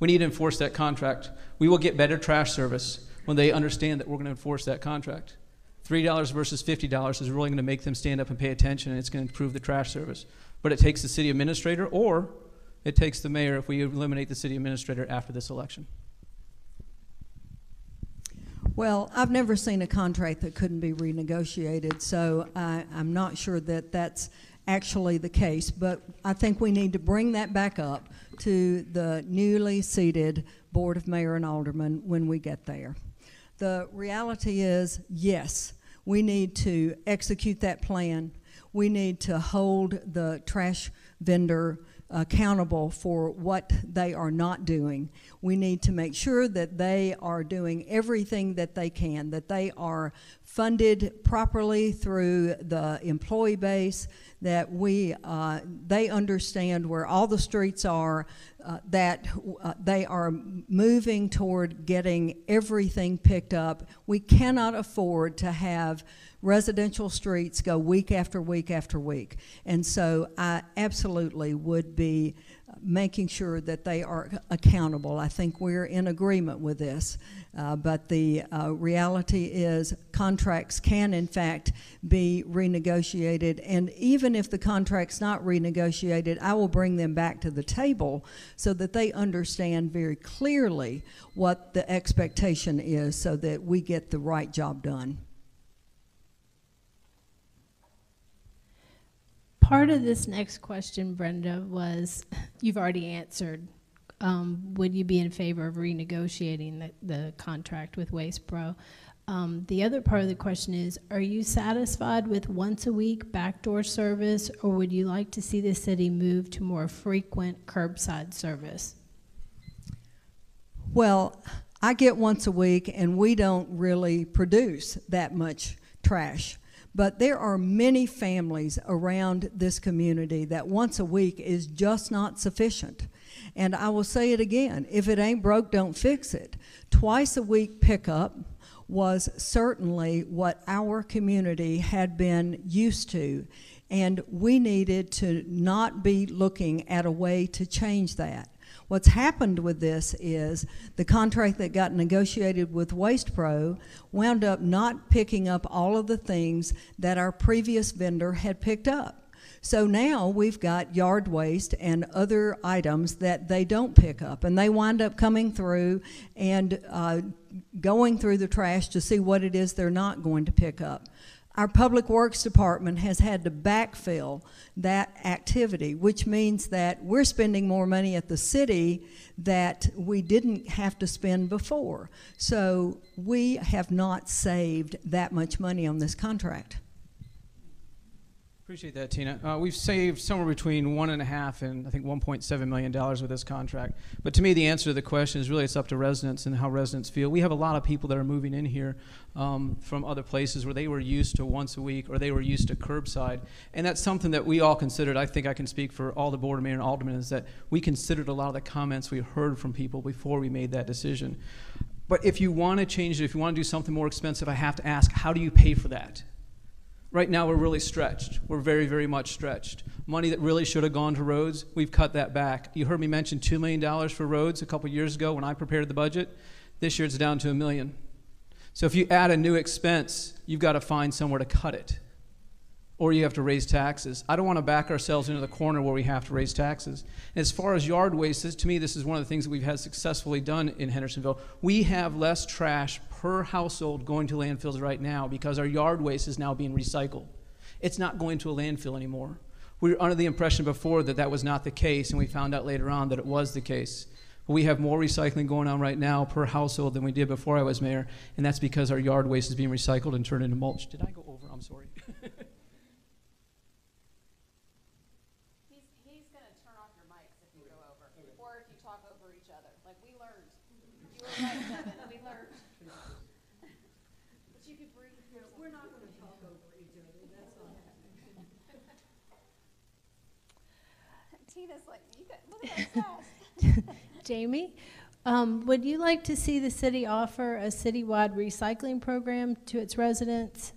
We need to enforce that contract. We will get better trash service when they understand that we're going to enforce that contract. $3 versus $50 is really going to make them stand up and pay attention, and it's going to improve the trash service. But it takes the city administrator, or it takes the mayor if we eliminate the city administrator after this election. Well, I've never seen a contract that couldn't be renegotiated, so I, I'm not sure that that's actually the case. But I think we need to bring that back up to the newly seated Board of Mayor and Aldermen when we get there. The reality is, yes, we need to execute that plan. We need to hold the trash vendor accountable for what they are not doing. We need to make sure that they are doing everything that they can, that they are funded properly through the employee base, that we uh, they understand where all the streets are, uh, that uh, they are moving toward getting everything picked up. We cannot afford to have residential streets go week after week after week. And so I absolutely would be making sure that they are accountable. I think we're in agreement with this. Uh, but the uh, reality is contracts can in fact be renegotiated and even if the contract's not renegotiated i will bring them back to the table so that they understand very clearly what the expectation is so that we get the right job done Part of this next question, Brenda, was you've already answered. Um, would you be in favor of renegotiating the, the contract with Waste Pro? Um, the other part of the question is Are you satisfied with once a week backdoor service, or would you like to see the city move to more frequent curbside service? Well, I get once a week, and we don't really produce that much trash. But there are many families around this community that once a week is just not sufficient. And I will say it again if it ain't broke, don't fix it. Twice a week pickup was certainly what our community had been used to. And we needed to not be looking at a way to change that. What's happened with this is the contract that got negotiated with Waste Pro wound up not picking up all of the things that our previous vendor had picked up. So now we've got yard waste and other items that they don't pick up, and they wind up coming through and uh, going through the trash to see what it is they're not going to pick up. Our Public Works Department has had to backfill that activity, which means that we're spending more money at the city that we didn't have to spend before. So we have not saved that much money on this contract. Appreciate that, Tina. Uh, we've saved somewhere between one and a half and I think 1.7 million dollars with this contract. But to me, the answer to the question is really it's up to residents and how residents feel. We have a lot of people that are moving in here um, from other places where they were used to once a week or they were used to curbside, and that's something that we all considered. I think I can speak for all the board mayor and aldermen is that we considered a lot of the comments we heard from people before we made that decision. But if you want to change it, if you want to do something more expensive, I have to ask, how do you pay for that? Right now, we're really stretched. We're very, very much stretched. Money that really should have gone to roads, we've cut that back. You heard me mention $2 million for roads a couple years ago when I prepared the budget. This year, it's down to a million. So if you add a new expense, you've got to find somewhere to cut it. Or you have to raise taxes. I don't want to back ourselves into the corner where we have to raise taxes. And as far as yard waste, to me, this is one of the things that we've had successfully done in Hendersonville. We have less trash per household going to landfills right now because our yard waste is now being recycled. It's not going to a landfill anymore. We were under the impression before that that was not the case, and we found out later on that it was the case. We have more recycling going on right now per household than we did before I was mayor, and that's because our yard waste is being recycled and turned into mulch. Did I go over? I'm sorry. He's, he's gonna turn off your mics if you go over, or if you talk over each other, like we learned. You were right, Kevin, we learned. But you could breathe. We're not gonna talk over each other, that's all. Tina's like, you got, look at that sass. Jamie, um, would you like to see the city offer a citywide recycling program to its residents?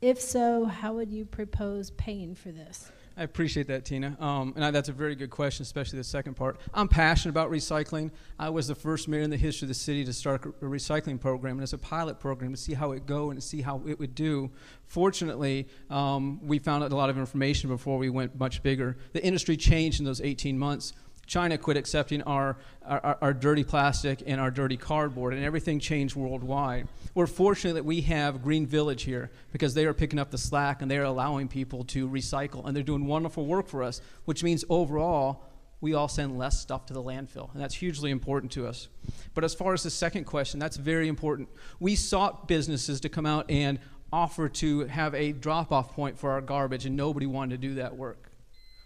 If so, how would you propose paying for this? I appreciate that, Tina. Um, and I, that's a very good question, especially the second part. I'm passionate about recycling. I was the first mayor in the history of the city to start a recycling program, and it's a pilot program to see how it go and to see how it would do. Fortunately, um, we found out a lot of information before we went much bigger. The industry changed in those 18 months. China quit accepting our, our, our, dirty plastic and our dirty cardboard, and everything changed worldwide. We're fortunate that we have Green Village here because they are picking up the slack and they are allowing people to recycle, and they're doing wonderful work for us, which means overall, we all send less stuff to the landfill, and that's hugely important to us. But as far as the second question, that's very important. We sought businesses to come out and offer to have a drop off point for our garbage, and nobody wanted to do that work.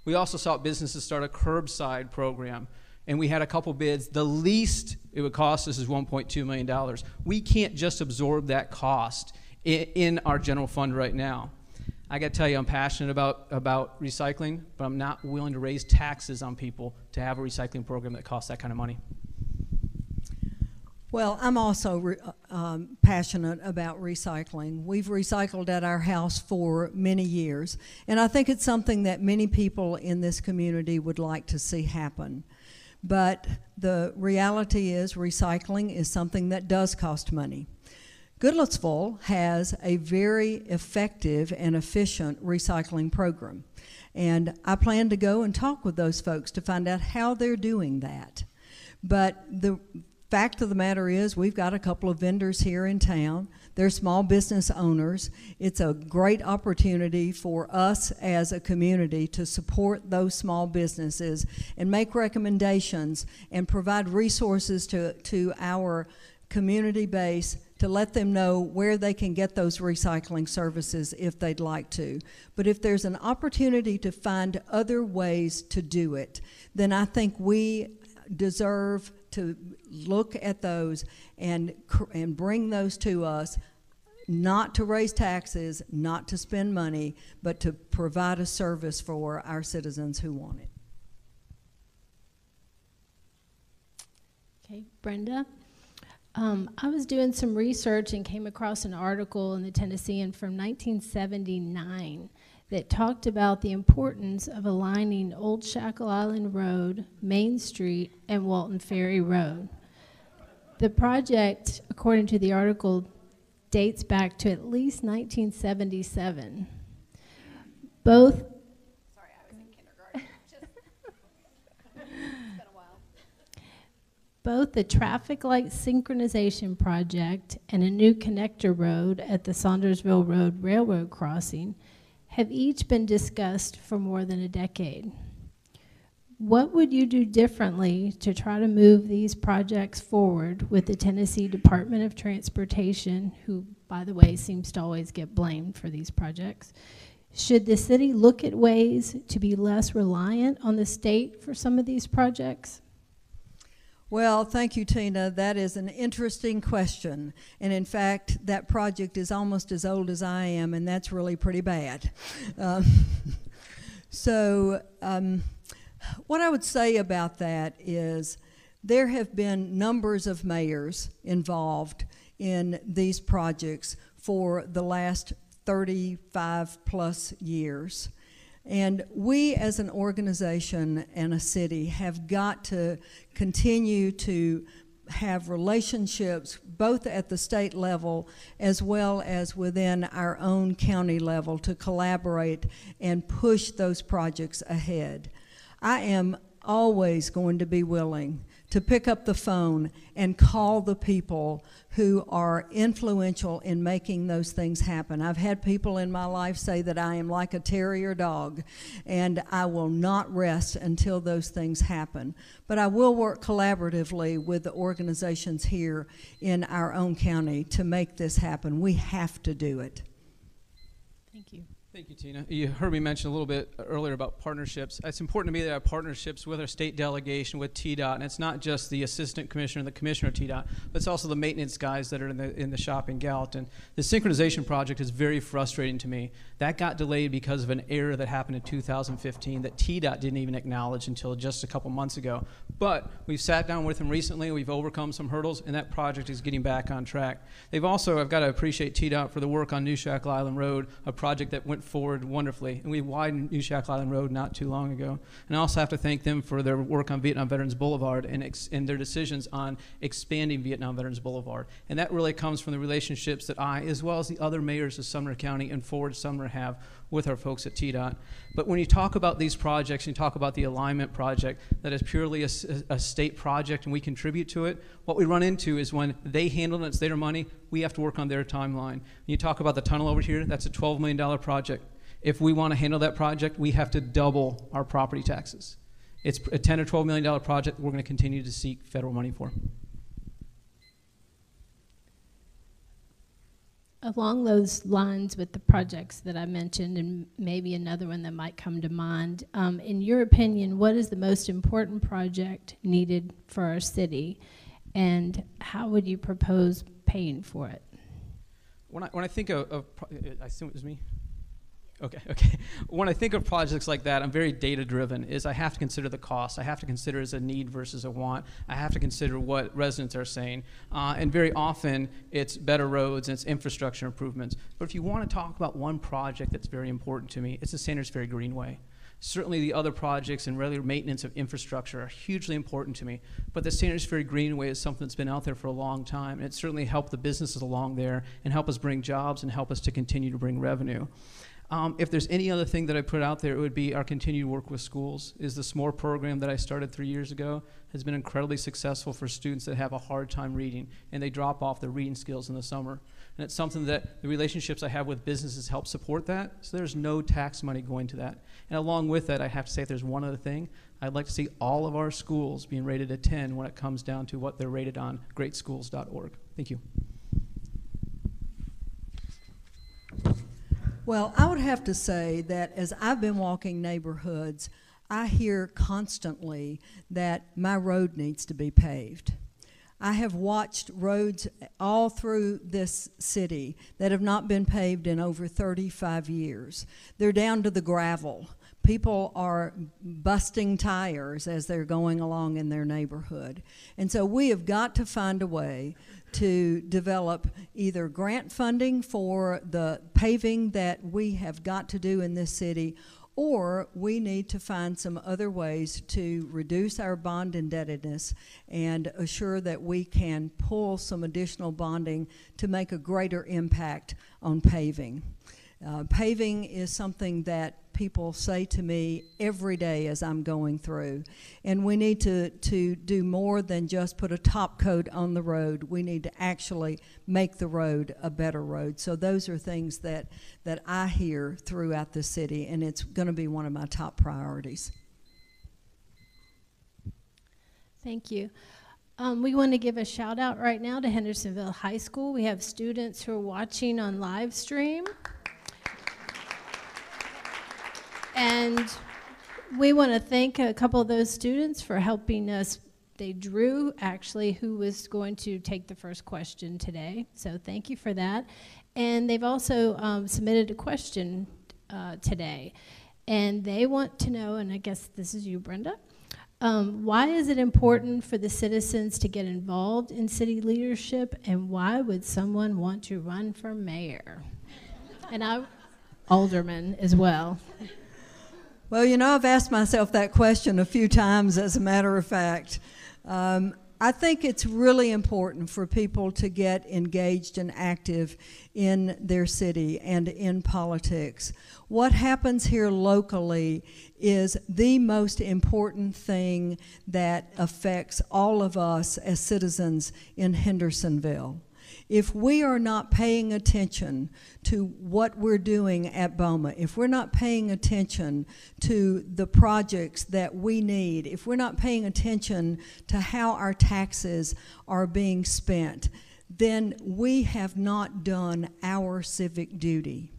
We also sought businesses start a curbside program, and we had a couple bids. The least it would cost us is $1.2 million. We can't just absorb that cost in, in our general fund right now. I got to tell you, I'm passionate about, about recycling, but I'm not willing to raise taxes on people to have a recycling program that costs that kind of money. Well, I'm also re- um, passionate about recycling. We've recycled at our house for many years, and I think it's something that many people in this community would like to see happen. But the reality is, recycling is something that does cost money. Goodlettsville has a very effective and efficient recycling program, and I plan to go and talk with those folks to find out how they're doing that. But the fact of the matter is, we've got a couple of vendors here in town. They're small business owners. It's a great opportunity for us as a community to support those small businesses and make recommendations and provide resources to, to our community base to let them know where they can get those recycling services if they'd like to. But if there's an opportunity to find other ways to do it, then I think we deserve to look at those and, and bring those to us, not to raise taxes, not to spend money, but to provide a service for our citizens who want it. Okay, Brenda. Um, I was doing some research and came across an article in the Tennessean from 1979 that talked about the importance of aligning Old Shackle Island Road, Main Street, and Walton Ferry Road. The project, according to the article, dates back to at least 1977. Both Sorry, I was in kindergarten. It's been a while. Both the traffic light synchronization project and a new connector road at the Saundersville Road Railroad crossing have each been discussed for more than a decade. What would you do differently to try to move these projects forward with the Tennessee Department of Transportation, who, by the way, seems to always get blamed for these projects? Should the city look at ways to be less reliant on the state for some of these projects? Well, thank you, Tina. That is an interesting question. And in fact, that project is almost as old as I am, and that's really pretty bad. Um, so, um, what I would say about that is there have been numbers of mayors involved in these projects for the last 35 plus years. And we as an organization and a city have got to continue to have relationships both at the state level as well as within our own county level to collaborate and push those projects ahead. I am always going to be willing to pick up the phone and call the people who are influential in making those things happen. I've had people in my life say that I am like a terrier dog, and I will not rest until those things happen. But I will work collaboratively with the organizations here in our own county to make this happen. We have to do it. Thank you. Tina. You heard me mention a little bit earlier about partnerships. It's important to me that I have partnerships with our state delegation, with TDOT, and it's not just the assistant commissioner and the commissioner of TDOT, but it's also the maintenance guys that are in the, in the shop in Gallatin. The synchronization project is very frustrating to me. That got delayed because of an error that happened in 2015 that TDOT didn't even acknowledge until just a couple months ago. But we've sat down with them recently, we've overcome some hurdles, and that project is getting back on track. They've also, I've got to appreciate TDOT for the work on New Shackle Island Road, a project that went forward wonderfully. And we widened New Shackle Island Road not too long ago. And I also have to thank them for their work on Vietnam Veterans Boulevard and, ex- and their decisions on expanding Vietnam Veterans Boulevard. And that really comes from the relationships that I, as well as the other mayors of Sumner County and Forward Sumner, have with our folks at TDOT. But when you talk about these projects, and you talk about the alignment project that is purely a, a, state project and we contribute to it, what we run into is when they handle it, it's their money, we have to work on their timeline. When you talk about the tunnel over here, that's a $12 million project. If we want to handle that project, we have to double our property taxes. It's a 10 or 12 million dollar project we're going to continue to seek federal money for. Along those lines with the projects that I mentioned, and maybe another one that might come to mind, um, in your opinion, what is the most important project needed for our city, and how would you propose paying for it? When I, when I think of, of I assume it was me. Okay, okay. When I think of projects like that, I'm very data driven. Is I have to consider the cost. I have to consider as a need versus a want. I have to consider what residents are saying. Uh, and very often, it's better roads and it's infrastructure improvements. But if you want to talk about one project that's very important to me, it's the Sanders Ferry Greenway. Certainly, the other projects and regular maintenance of infrastructure are hugely important to me. But the Sanders Ferry Greenway is something that's been out there for a long time, and it certainly helped the businesses along there and help us bring jobs and help us to continue to bring revenue. Um, if there's any other thing that I put out there, it would be our continued work with schools. Is the SMORE program that I started three years ago has been incredibly successful for students that have a hard time reading and they drop off their reading skills in the summer. And it's something that the relationships I have with businesses help support that. So there's no tax money going to that. And along with that, I have to say if there's one other thing, I'd like to see all of our schools being rated a 10 when it comes down to what they're rated on greatschools.org. Thank you. Well, I would have to say that as I've been walking neighborhoods, I hear constantly that my road needs to be paved. I have watched roads all through this city that have not been paved in over 35 years. They're down to the gravel. People are busting tires as they're going along in their neighborhood. And so we have got to find a way to develop either grant funding for the paving that we have got to do in this city, or we need to find some other ways to reduce our bond indebtedness and assure that we can pull some additional bonding to make a greater impact on paving. Uh, paving is something that people say to me every day as I'm going through. And we need to, to do more than just put a top coat on the road. We need to actually make the road a better road. So those are things that, that I hear throughout the city, and it's going to be one of my top priorities. Thank you. Um, we want to give a shout out right now to Hendersonville High School. We have students who are watching on live stream. And we want to thank a couple of those students for helping us. They drew actually who was going to take the first question today. So thank you for that. And they've also um, submitted a question uh, today. And they want to know, and I guess this is you, Brenda. Um, why is it important for the citizens to get involved in city leadership, and why would someone want to run for mayor? and I, alderman as well. Well, you know, I've asked myself that question a few times, as a matter of fact. Um, I think it's really important for people to get engaged and active in their city and in politics. What happens here locally is the most important thing that affects all of us as citizens in Hendersonville if we are not paying attention to what we're doing at BOMA, if we're not paying attention to the projects that we need, if we're not paying attention to how our taxes are being spent, then we have not done our civic duty.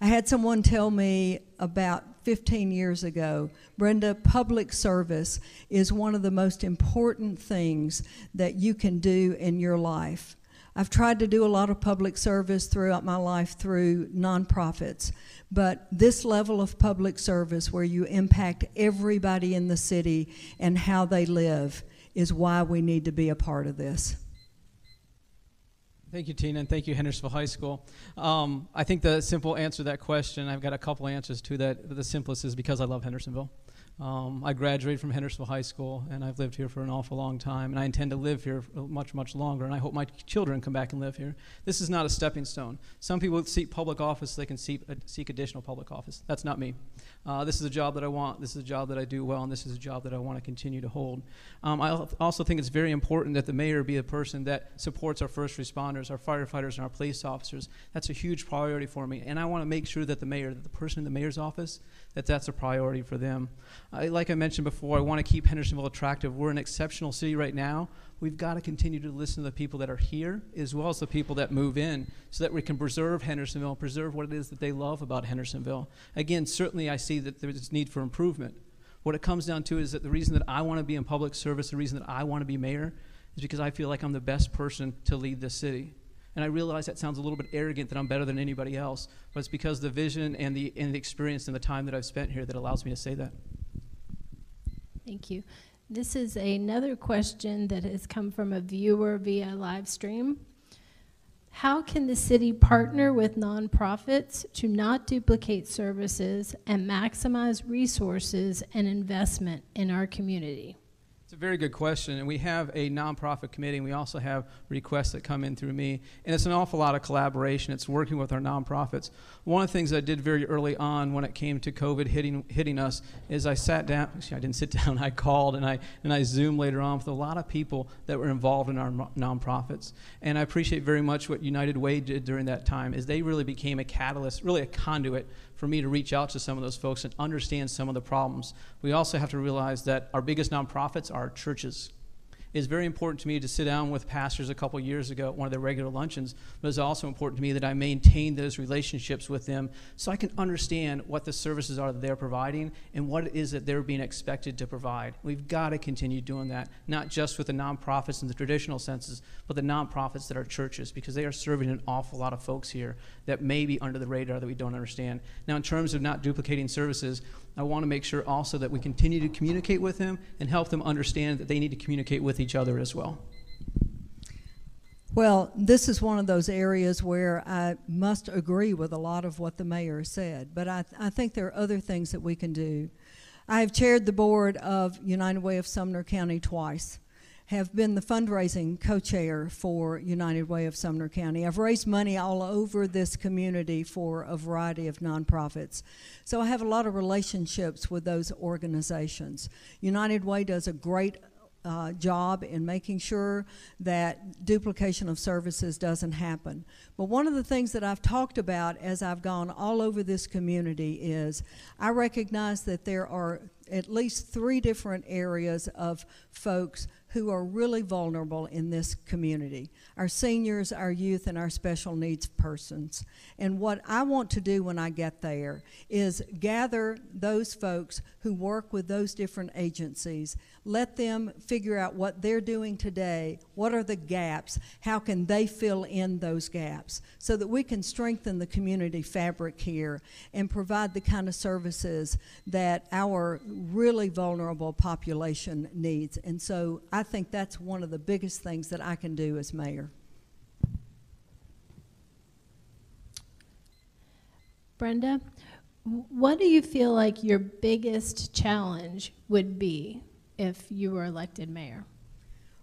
I had someone tell me about 15 years ago, Brenda, public service is one of the most important things that you can do in your life. I've tried to do a lot of public service throughout my life through nonprofits, but this level of public service where you impact everybody in the city and how they live is why we need to be a part of this. Thank you, Tina, and thank you, Hendersonville High School. Um, I think the simple answer to that question, I've got a couple answers to that, the simplest is because I love Hendersonville. Um, I graduated from Hendersonville High School, and I've lived here for an awful long time, and I intend to live here much, much longer, and I hope my children come back and live here. This is not a stepping stone. Some people seek public office they can seek, uh, seek additional public office. That's not me. Uh, this is a job that I want, this is a job that I do well, and this is a job that I want to continue to hold. Um, I also think it's very important that the mayor be a person that supports our first responders, our firefighters, and our police officers. That's a huge priority for me, and I want to make sure that the mayor, that the person in the mayor's office, that that's a priority for them. I, like I mentioned before, I want to keep Hendersonville attractive. We're an exceptional city right now. We've got to continue to listen to the people that are here as well as the people that move in so that we can preserve Hendersonville, preserve what it is that they love about Hendersonville. Again, certainly I see that there's need for improvement. What it comes down to is that the reason that I want to be in public service, the reason that I want to be mayor, is because I feel like I'm the best person to lead this city. And I realize that sounds a little bit arrogant that I'm better than anybody else, but it's because the vision and the, and the experience and the time that I've spent here that allows me to say that. Thank you. This is another question that has come from a viewer via live stream. How can the city partner with nonprofits to not duplicate services and maximize resources and investment in our community? It's a very good question, and we have a nonprofit committee, and we also have requests that come in through me, and it's an awful lot of collaboration. It's working with our nonprofits. One of the things I did very early on when it came to COVID hitting hitting us is I sat down. Actually, I didn't sit down. I called and I and I zoomed later on with a lot of people that were involved in our nonprofits, and I appreciate very much what United Way did during that time. Is they really became a catalyst, really a conduit for me to reach out to some of those folks and understand some of the problems. We also have to realize that our biggest nonprofits are churches is very important to me to sit down with pastors a couple years ago at one of their regular luncheons, but it's also important to me that I maintain those relationships with them so I can understand what the services are that they're providing and what it is that they're being expected to provide. We've got to continue doing that, not just with the nonprofits in the traditional senses, but the nonprofits that are churches, because they are serving an awful lot of folks here that may be under the radar that we don't understand. Now, in terms of not duplicating services, I want to make sure also that we continue to communicate with them and help them understand that they need to communicate with each other as well. Well, this is one of those areas where I must agree with a lot of what the mayor said, but I, th- I think there are other things that we can do. I have chaired the board of United Way of Sumner County twice, have been the fundraising co-chair for United Way of Sumner County. I've raised money all over this community for a variety of nonprofits. So I have a lot of relationships with those organizations. United Way does a great uh, job in making sure that duplication of services doesn't happen. But one of the things that I've talked about as I've gone all over this community is I recognize that there are at least three different areas of folks who are really vulnerable in this community. Our seniors, our youth, and our special needs persons. And what I want to do when I get there is gather those folks who work with those different agencies, let them figure out what they're doing today, what are the gaps, how can they fill in those gaps, so that we can strengthen the community fabric here and provide the kind of services that our really vulnerable population needs. And so I think that's one of the biggest things that I can do as mayor. Brenda, what do you feel like your biggest challenge would be if you were elected mayor?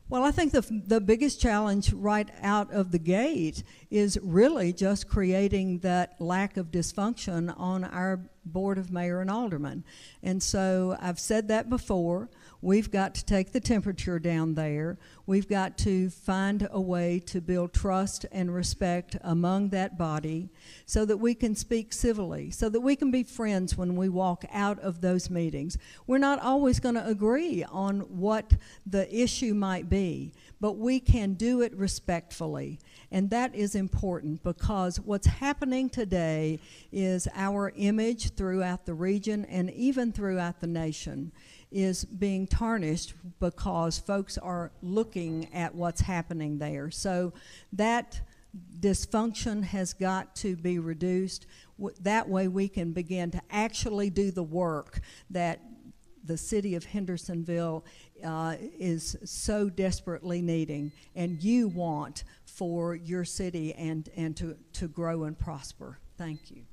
Well, I think the, the biggest challenge right out of the gate is really just creating that lack of dysfunction on our board of mayor and aldermen. And so I've said that before. We've got to take the temperature down there. We've got to find a way to build trust and respect among that body so that we can speak civilly, so that we can be friends when we walk out of those meetings. We're not always going to agree on what the issue might be, but we can do it respectfully. And that is important because what's happening today is our image throughout the region and even throughout the nation is being tarnished because folks are looking at what's happening there. So that dysfunction has got to be reduced. That way we can begin to actually do the work that the city of Hendersonville uh, is so desperately needing and you want for your city and, and to, to grow and prosper. Thank you.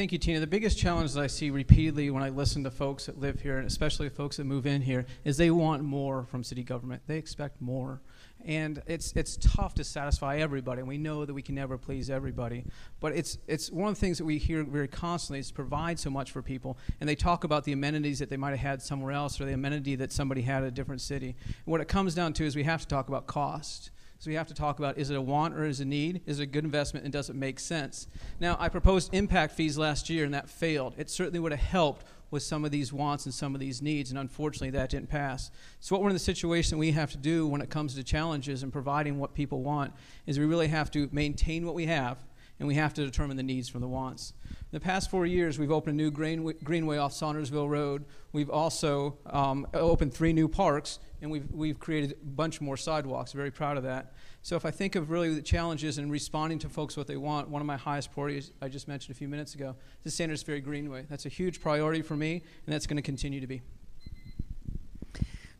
Thank you, Tina. The biggest challenge that I see repeatedly when I listen to folks that live here, and especially folks that move in here, is they want more from city government. They expect more. And it's, it's tough to satisfy everybody, and we know that we can never please everybody. But it's, it's one of the things that we hear very constantly is provide so much for people. And they talk about the amenities that they might have had somewhere else or the amenity that somebody had at a different city. And what it comes down to is we have to talk about cost. So we have to talk about is it a want or is it a need? Is it a good investment and does it make sense? Now, I proposed impact fees last year and that failed. It certainly would have helped with some of these wants and some of these needs, and unfortunately that didn't pass. So what we're in the situation we have to do when it comes to challenges and providing what people want is we really have to maintain what we have and we have to determine the needs from the wants. In the past four years, we've opened a new greenway, greenway off Saundersville Road. We've also um, opened three new parks, and we've, we've created a bunch more sidewalks. Very proud of that. So if I think of really the challenges in responding to folks what they want, one of my highest priorities I just mentioned a few minutes ago is the Sanders Ferry Greenway. That's a huge priority for me, and that's going to continue to be.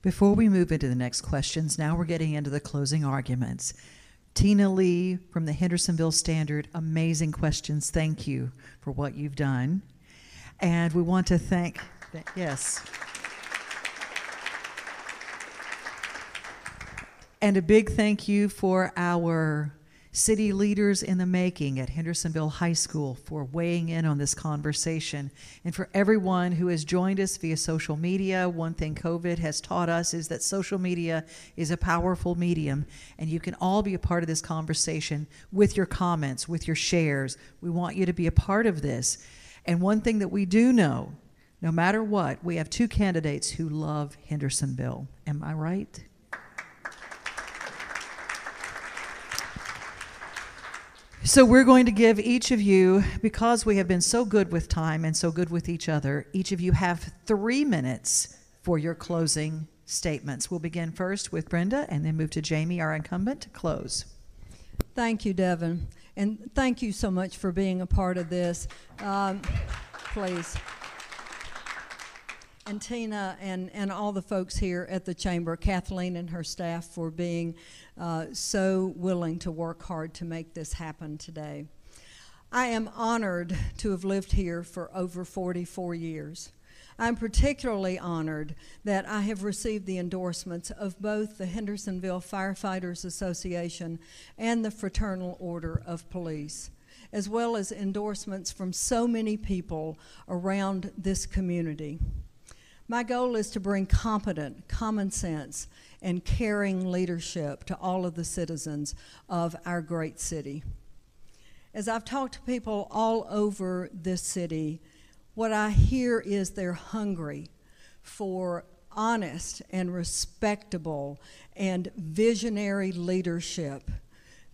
Before we move into the next questions, now we're getting into the closing arguments. Tina Lee from the Hendersonville Standard, amazing questions. Thank you for what you've done. And we want to thank, yes. And a big thank you for our city leaders in the making at Hendersonville High School for weighing in on this conversation. And for everyone who has joined us via social media, one thing COVID has taught us is that social media is a powerful medium, and you can all be a part of this conversation with your comments, with your shares. We want you to be a part of this. And one thing that we do know, no matter what, we have two candidates who love Hendersonville. Am I right? So, we're going to give each of you, because we have been so good with time and so good with each other, each of you have three minutes for your closing statements. We'll begin first with Brenda and then move to Jamie, our incumbent, to close. Thank you, Devon. And thank you so much for being a part of this. Um, please and Tina and, and all the folks here at the Chamber, Kathleen and her staff for being uh, so willing to work hard to make this happen today. I am honored to have lived here for over 44 years. I'm particularly honored that I have received the endorsements of both the Hendersonville Firefighters Association and the Fraternal Order of Police, as well as endorsements from so many people around this community. My goal is to bring competent, common sense, and caring leadership to all of the citizens of our great city. As I've talked to people all over this city, what I hear is they're hungry for honest and respectable and visionary leadership.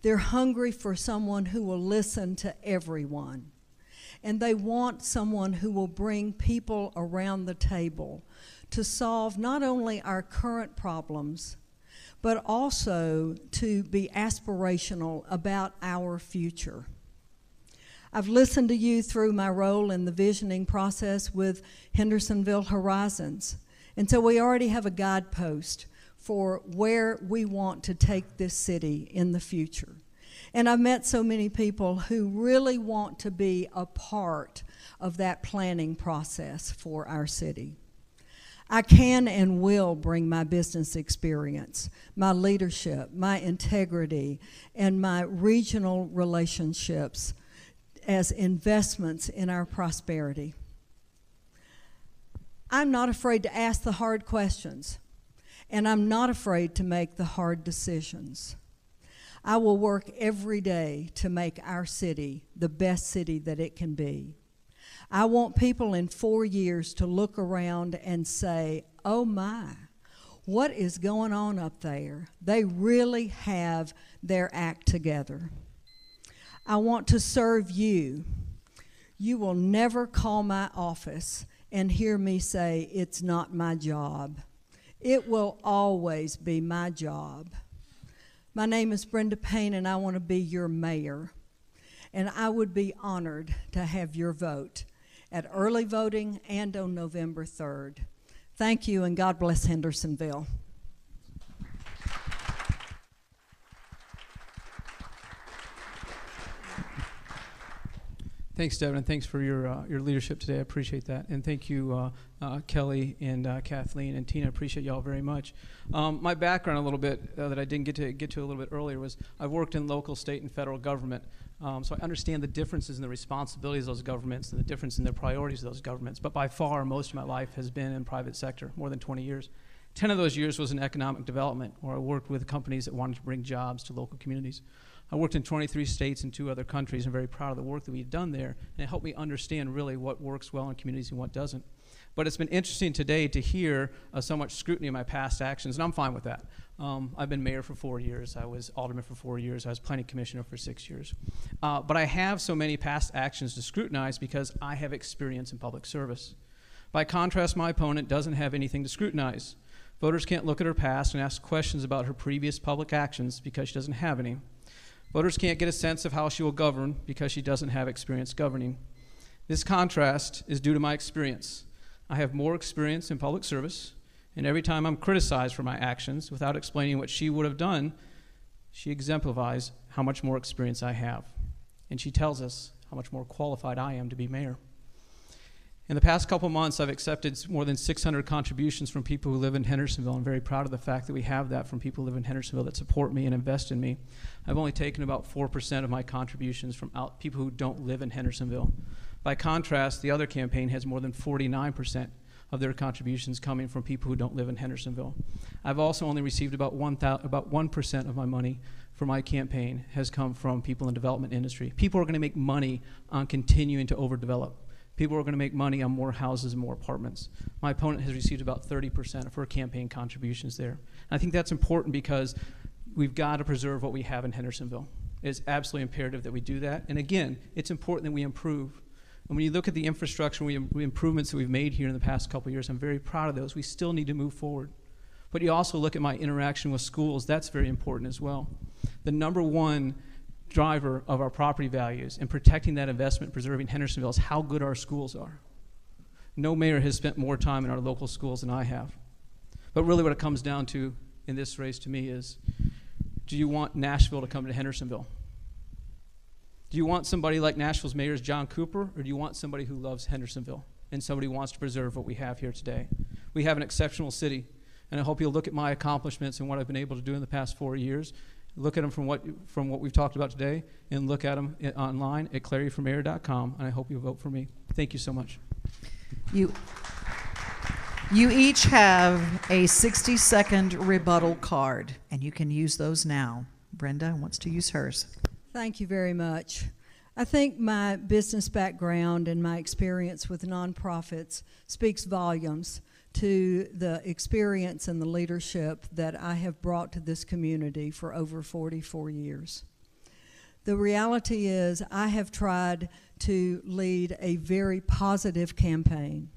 They're hungry for someone who will listen to everyone. And they want someone who will bring people around the table to solve not only our current problems, but also to be aspirational about our future. I've listened to you through my role in the visioning process with Hendersonville Horizons. And so we already have a guidepost for where we want to take this city in the future. And I've met so many people who really want to be a part of that planning process for our city. I can and will bring my business experience, my leadership, my integrity, and my regional relationships as investments in our prosperity. I'm not afraid to ask the hard questions, and I'm not afraid to make the hard decisions. I will work every day to make our city the best city that it can be. I want people in four years to look around and say, oh my, what is going on up there? They really have their act together. I want to serve you. You will never call my office and hear me say, it's not my job. It will always be my job. My name is Brenda Payne, and I want to be your mayor. And I would be honored to have your vote at early voting and on November 3rd. Thank you, and God bless Hendersonville. Thanks, Devon, and thanks for your uh, your leadership today. I appreciate that, and thank you, uh, uh, Kelly and uh, Kathleen and Tina. I appreciate y'all very much. Um, my background, a little bit uh, that I didn't get to get to a little bit earlier, was I've worked in local, state, and federal government. Um, so I understand the differences in the responsibilities of those governments and the difference in their priorities of those governments. But by far, most of my life has been in private sector, more than 20 years. 10 of those years was in economic development, where I worked with companies that wanted to bring jobs to local communities. I worked in 23 states and two other countries. I'm very proud of the work that we've done there, and it helped me understand really what works well in communities and what doesn't. But it's been interesting today to hear uh, so much scrutiny of my past actions, and I'm fine with that. Um, I've been mayor for four years. I was alderman for four years. I was planning commissioner for six years. Uh, but I have so many past actions to scrutinize because I have experience in public service. By contrast, my opponent doesn't have anything to scrutinize. Voters can't look at her past and ask questions about her previous public actions because she doesn't have any. Voters can't get a sense of how she will govern because she doesn't have experience governing. This contrast is due to my experience. I have more experience in public service, and every time I'm criticized for my actions without explaining what she would have done, she exemplifies how much more experience I have. And she tells us how much more qualified I am to be mayor. In the past couple months, I've accepted more than 600 contributions from people who live in Hendersonville. I'm very proud of the fact that we have that from people who live in Hendersonville that support me and invest in me. I've only taken about 4% of my contributions from people who don't live in Hendersonville. By contrast, the other campaign has more than 49% of their contributions coming from people who don't live in Hendersonville. I've also only received about 1, about 1% of my money for my campaign has come from people in the development industry. People are going to make money on continuing to overdevelop people are going to make money on more houses and more apartments. My opponent has received about 30% of her campaign contributions there. And I think that's important because we've got to preserve what we have in Hendersonville. It's absolutely imperative that we do that. And again, it's important that we improve. And when you look at the infrastructure we, improvements that we've made here in the past couple years, I'm very proud of those. We still need to move forward. But you also look at my interaction with schools, that's very important as well. The number one driver of our property values and protecting that investment, preserving Hendersonville is how good our schools are. No mayor has spent more time in our local schools than I have. But really, what it comes down to in this race to me is do you want Nashville to come to Hendersonville? Do you want somebody like Nashville's mayor, John Cooper, or do you want somebody who loves Hendersonville? and somebody who wants to preserve what we have here today. We have an exceptional city, and I hope you'll look at my accomplishments and what I've been able to do in the past four years. Look at them from what, from what we've talked about today, and look at them i- online at claryformayor.com, and I hope you'll vote for me. Thank you so much. You, you each have a 60 second rebuttal card, and you can use those now. Brenda wants to use hers. Thank you very much. I think my business background and my experience with nonprofits speaks volumes to the experience and the leadership that I have brought to this community for over 44 years. The reality is, I have tried to lead a very positive campaign.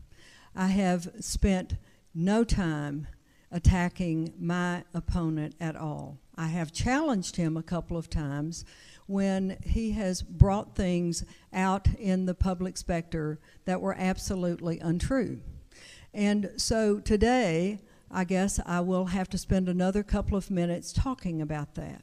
I have spent no time attacking my opponent at all. I have challenged him a couple of times when he has brought things out in the public specter that were absolutely untrue. And so today, I guess I will have to spend another couple of minutes talking about that.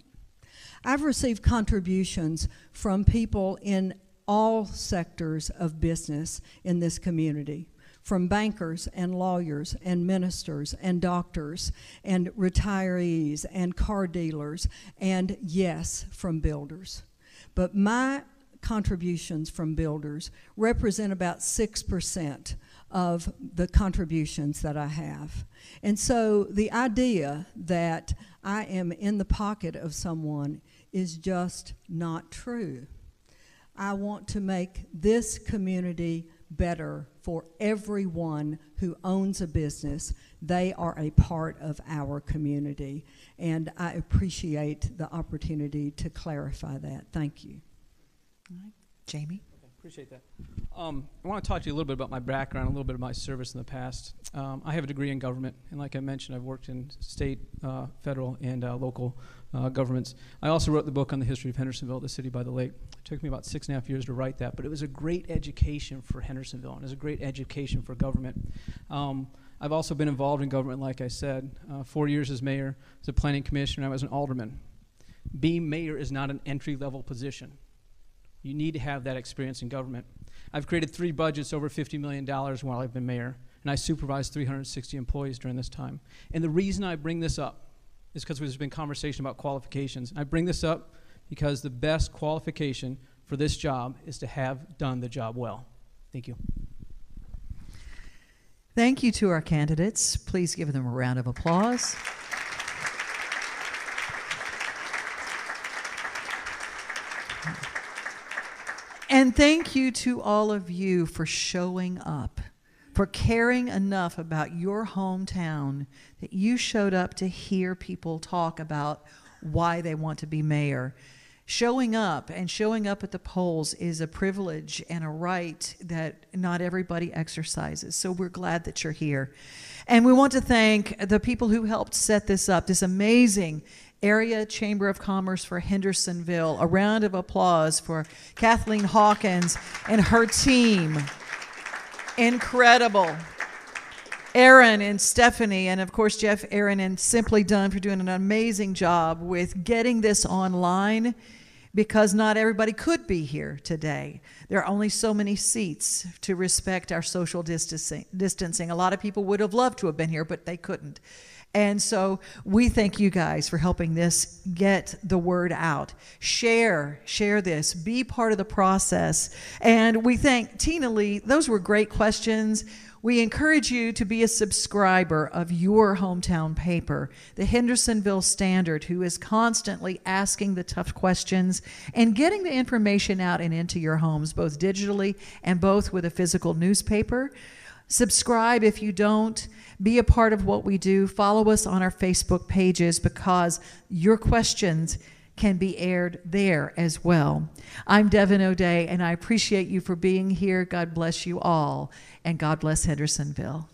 I've received contributions from people in all sectors of business in this community from bankers and lawyers and ministers and doctors and retirees and car dealers and yes, from builders. But my contributions from builders represent about 6% of the contributions that I have. And so the idea that I am in the pocket of someone is just not true. I want to make this community better for everyone who owns a business. They are a part of our community. And I appreciate the opportunity to clarify that. Thank you. Jamie? Appreciate that. Um, I want to talk to you a little bit about my background, a little bit of my service in the past. Um, I have a degree in government, and like I mentioned, I've worked in state, uh, federal, and uh, local uh, governments. I also wrote the book on the history of Hendersonville, the city by the lake. It took me about six and a half years to write that, but it was a great education for Hendersonville, and it was a great education for government. Um, I've also been involved in government, like I said, uh, four years as mayor, as a planning commissioner, and I was an alderman. Being mayor is not an entry level position. You need to have that experience in government. I've created three budgets over $50 million while I've been mayor, and I supervised 360 employees during this time. And the reason I bring this up is because there's been conversation about qualifications. I bring this up because the best qualification for this job is to have done the job well. Thank you. Thank you to our candidates. Please give them a round of applause. And thank you to all of you for showing up, for caring enough about your hometown that you showed up to hear people talk about why they want to be mayor. Showing up and showing up at the polls is a privilege and a right that not everybody exercises. So we're glad that you're here. And we want to thank the people who helped set this up, this amazing Area Chamber of Commerce for Hendersonville. A round of applause for Kathleen Hawkins and her team. Incredible. Aaron and Stephanie, and of course, Jeff, Aaron, and Simply Done for doing an amazing job with getting this online because not everybody could be here today. There are only so many seats to respect our social distancing. distancing. A lot of people would have loved to have been here, but they couldn't. And so we thank you guys for helping this get the word out. Share, share this, be part of the process. And we thank Tina Lee. Those were great questions. We encourage you to be a subscriber of your hometown paper, the Hendersonville Standard, who is constantly asking the tough questions and getting the information out and into your homes, both digitally and both with a physical newspaper. Subscribe if you don't. Be a part of what we do. Follow us on our Facebook pages because your questions can be aired there as well. I'm Devon O'Day, and I appreciate you for being here. God bless you all, and God bless Hendersonville.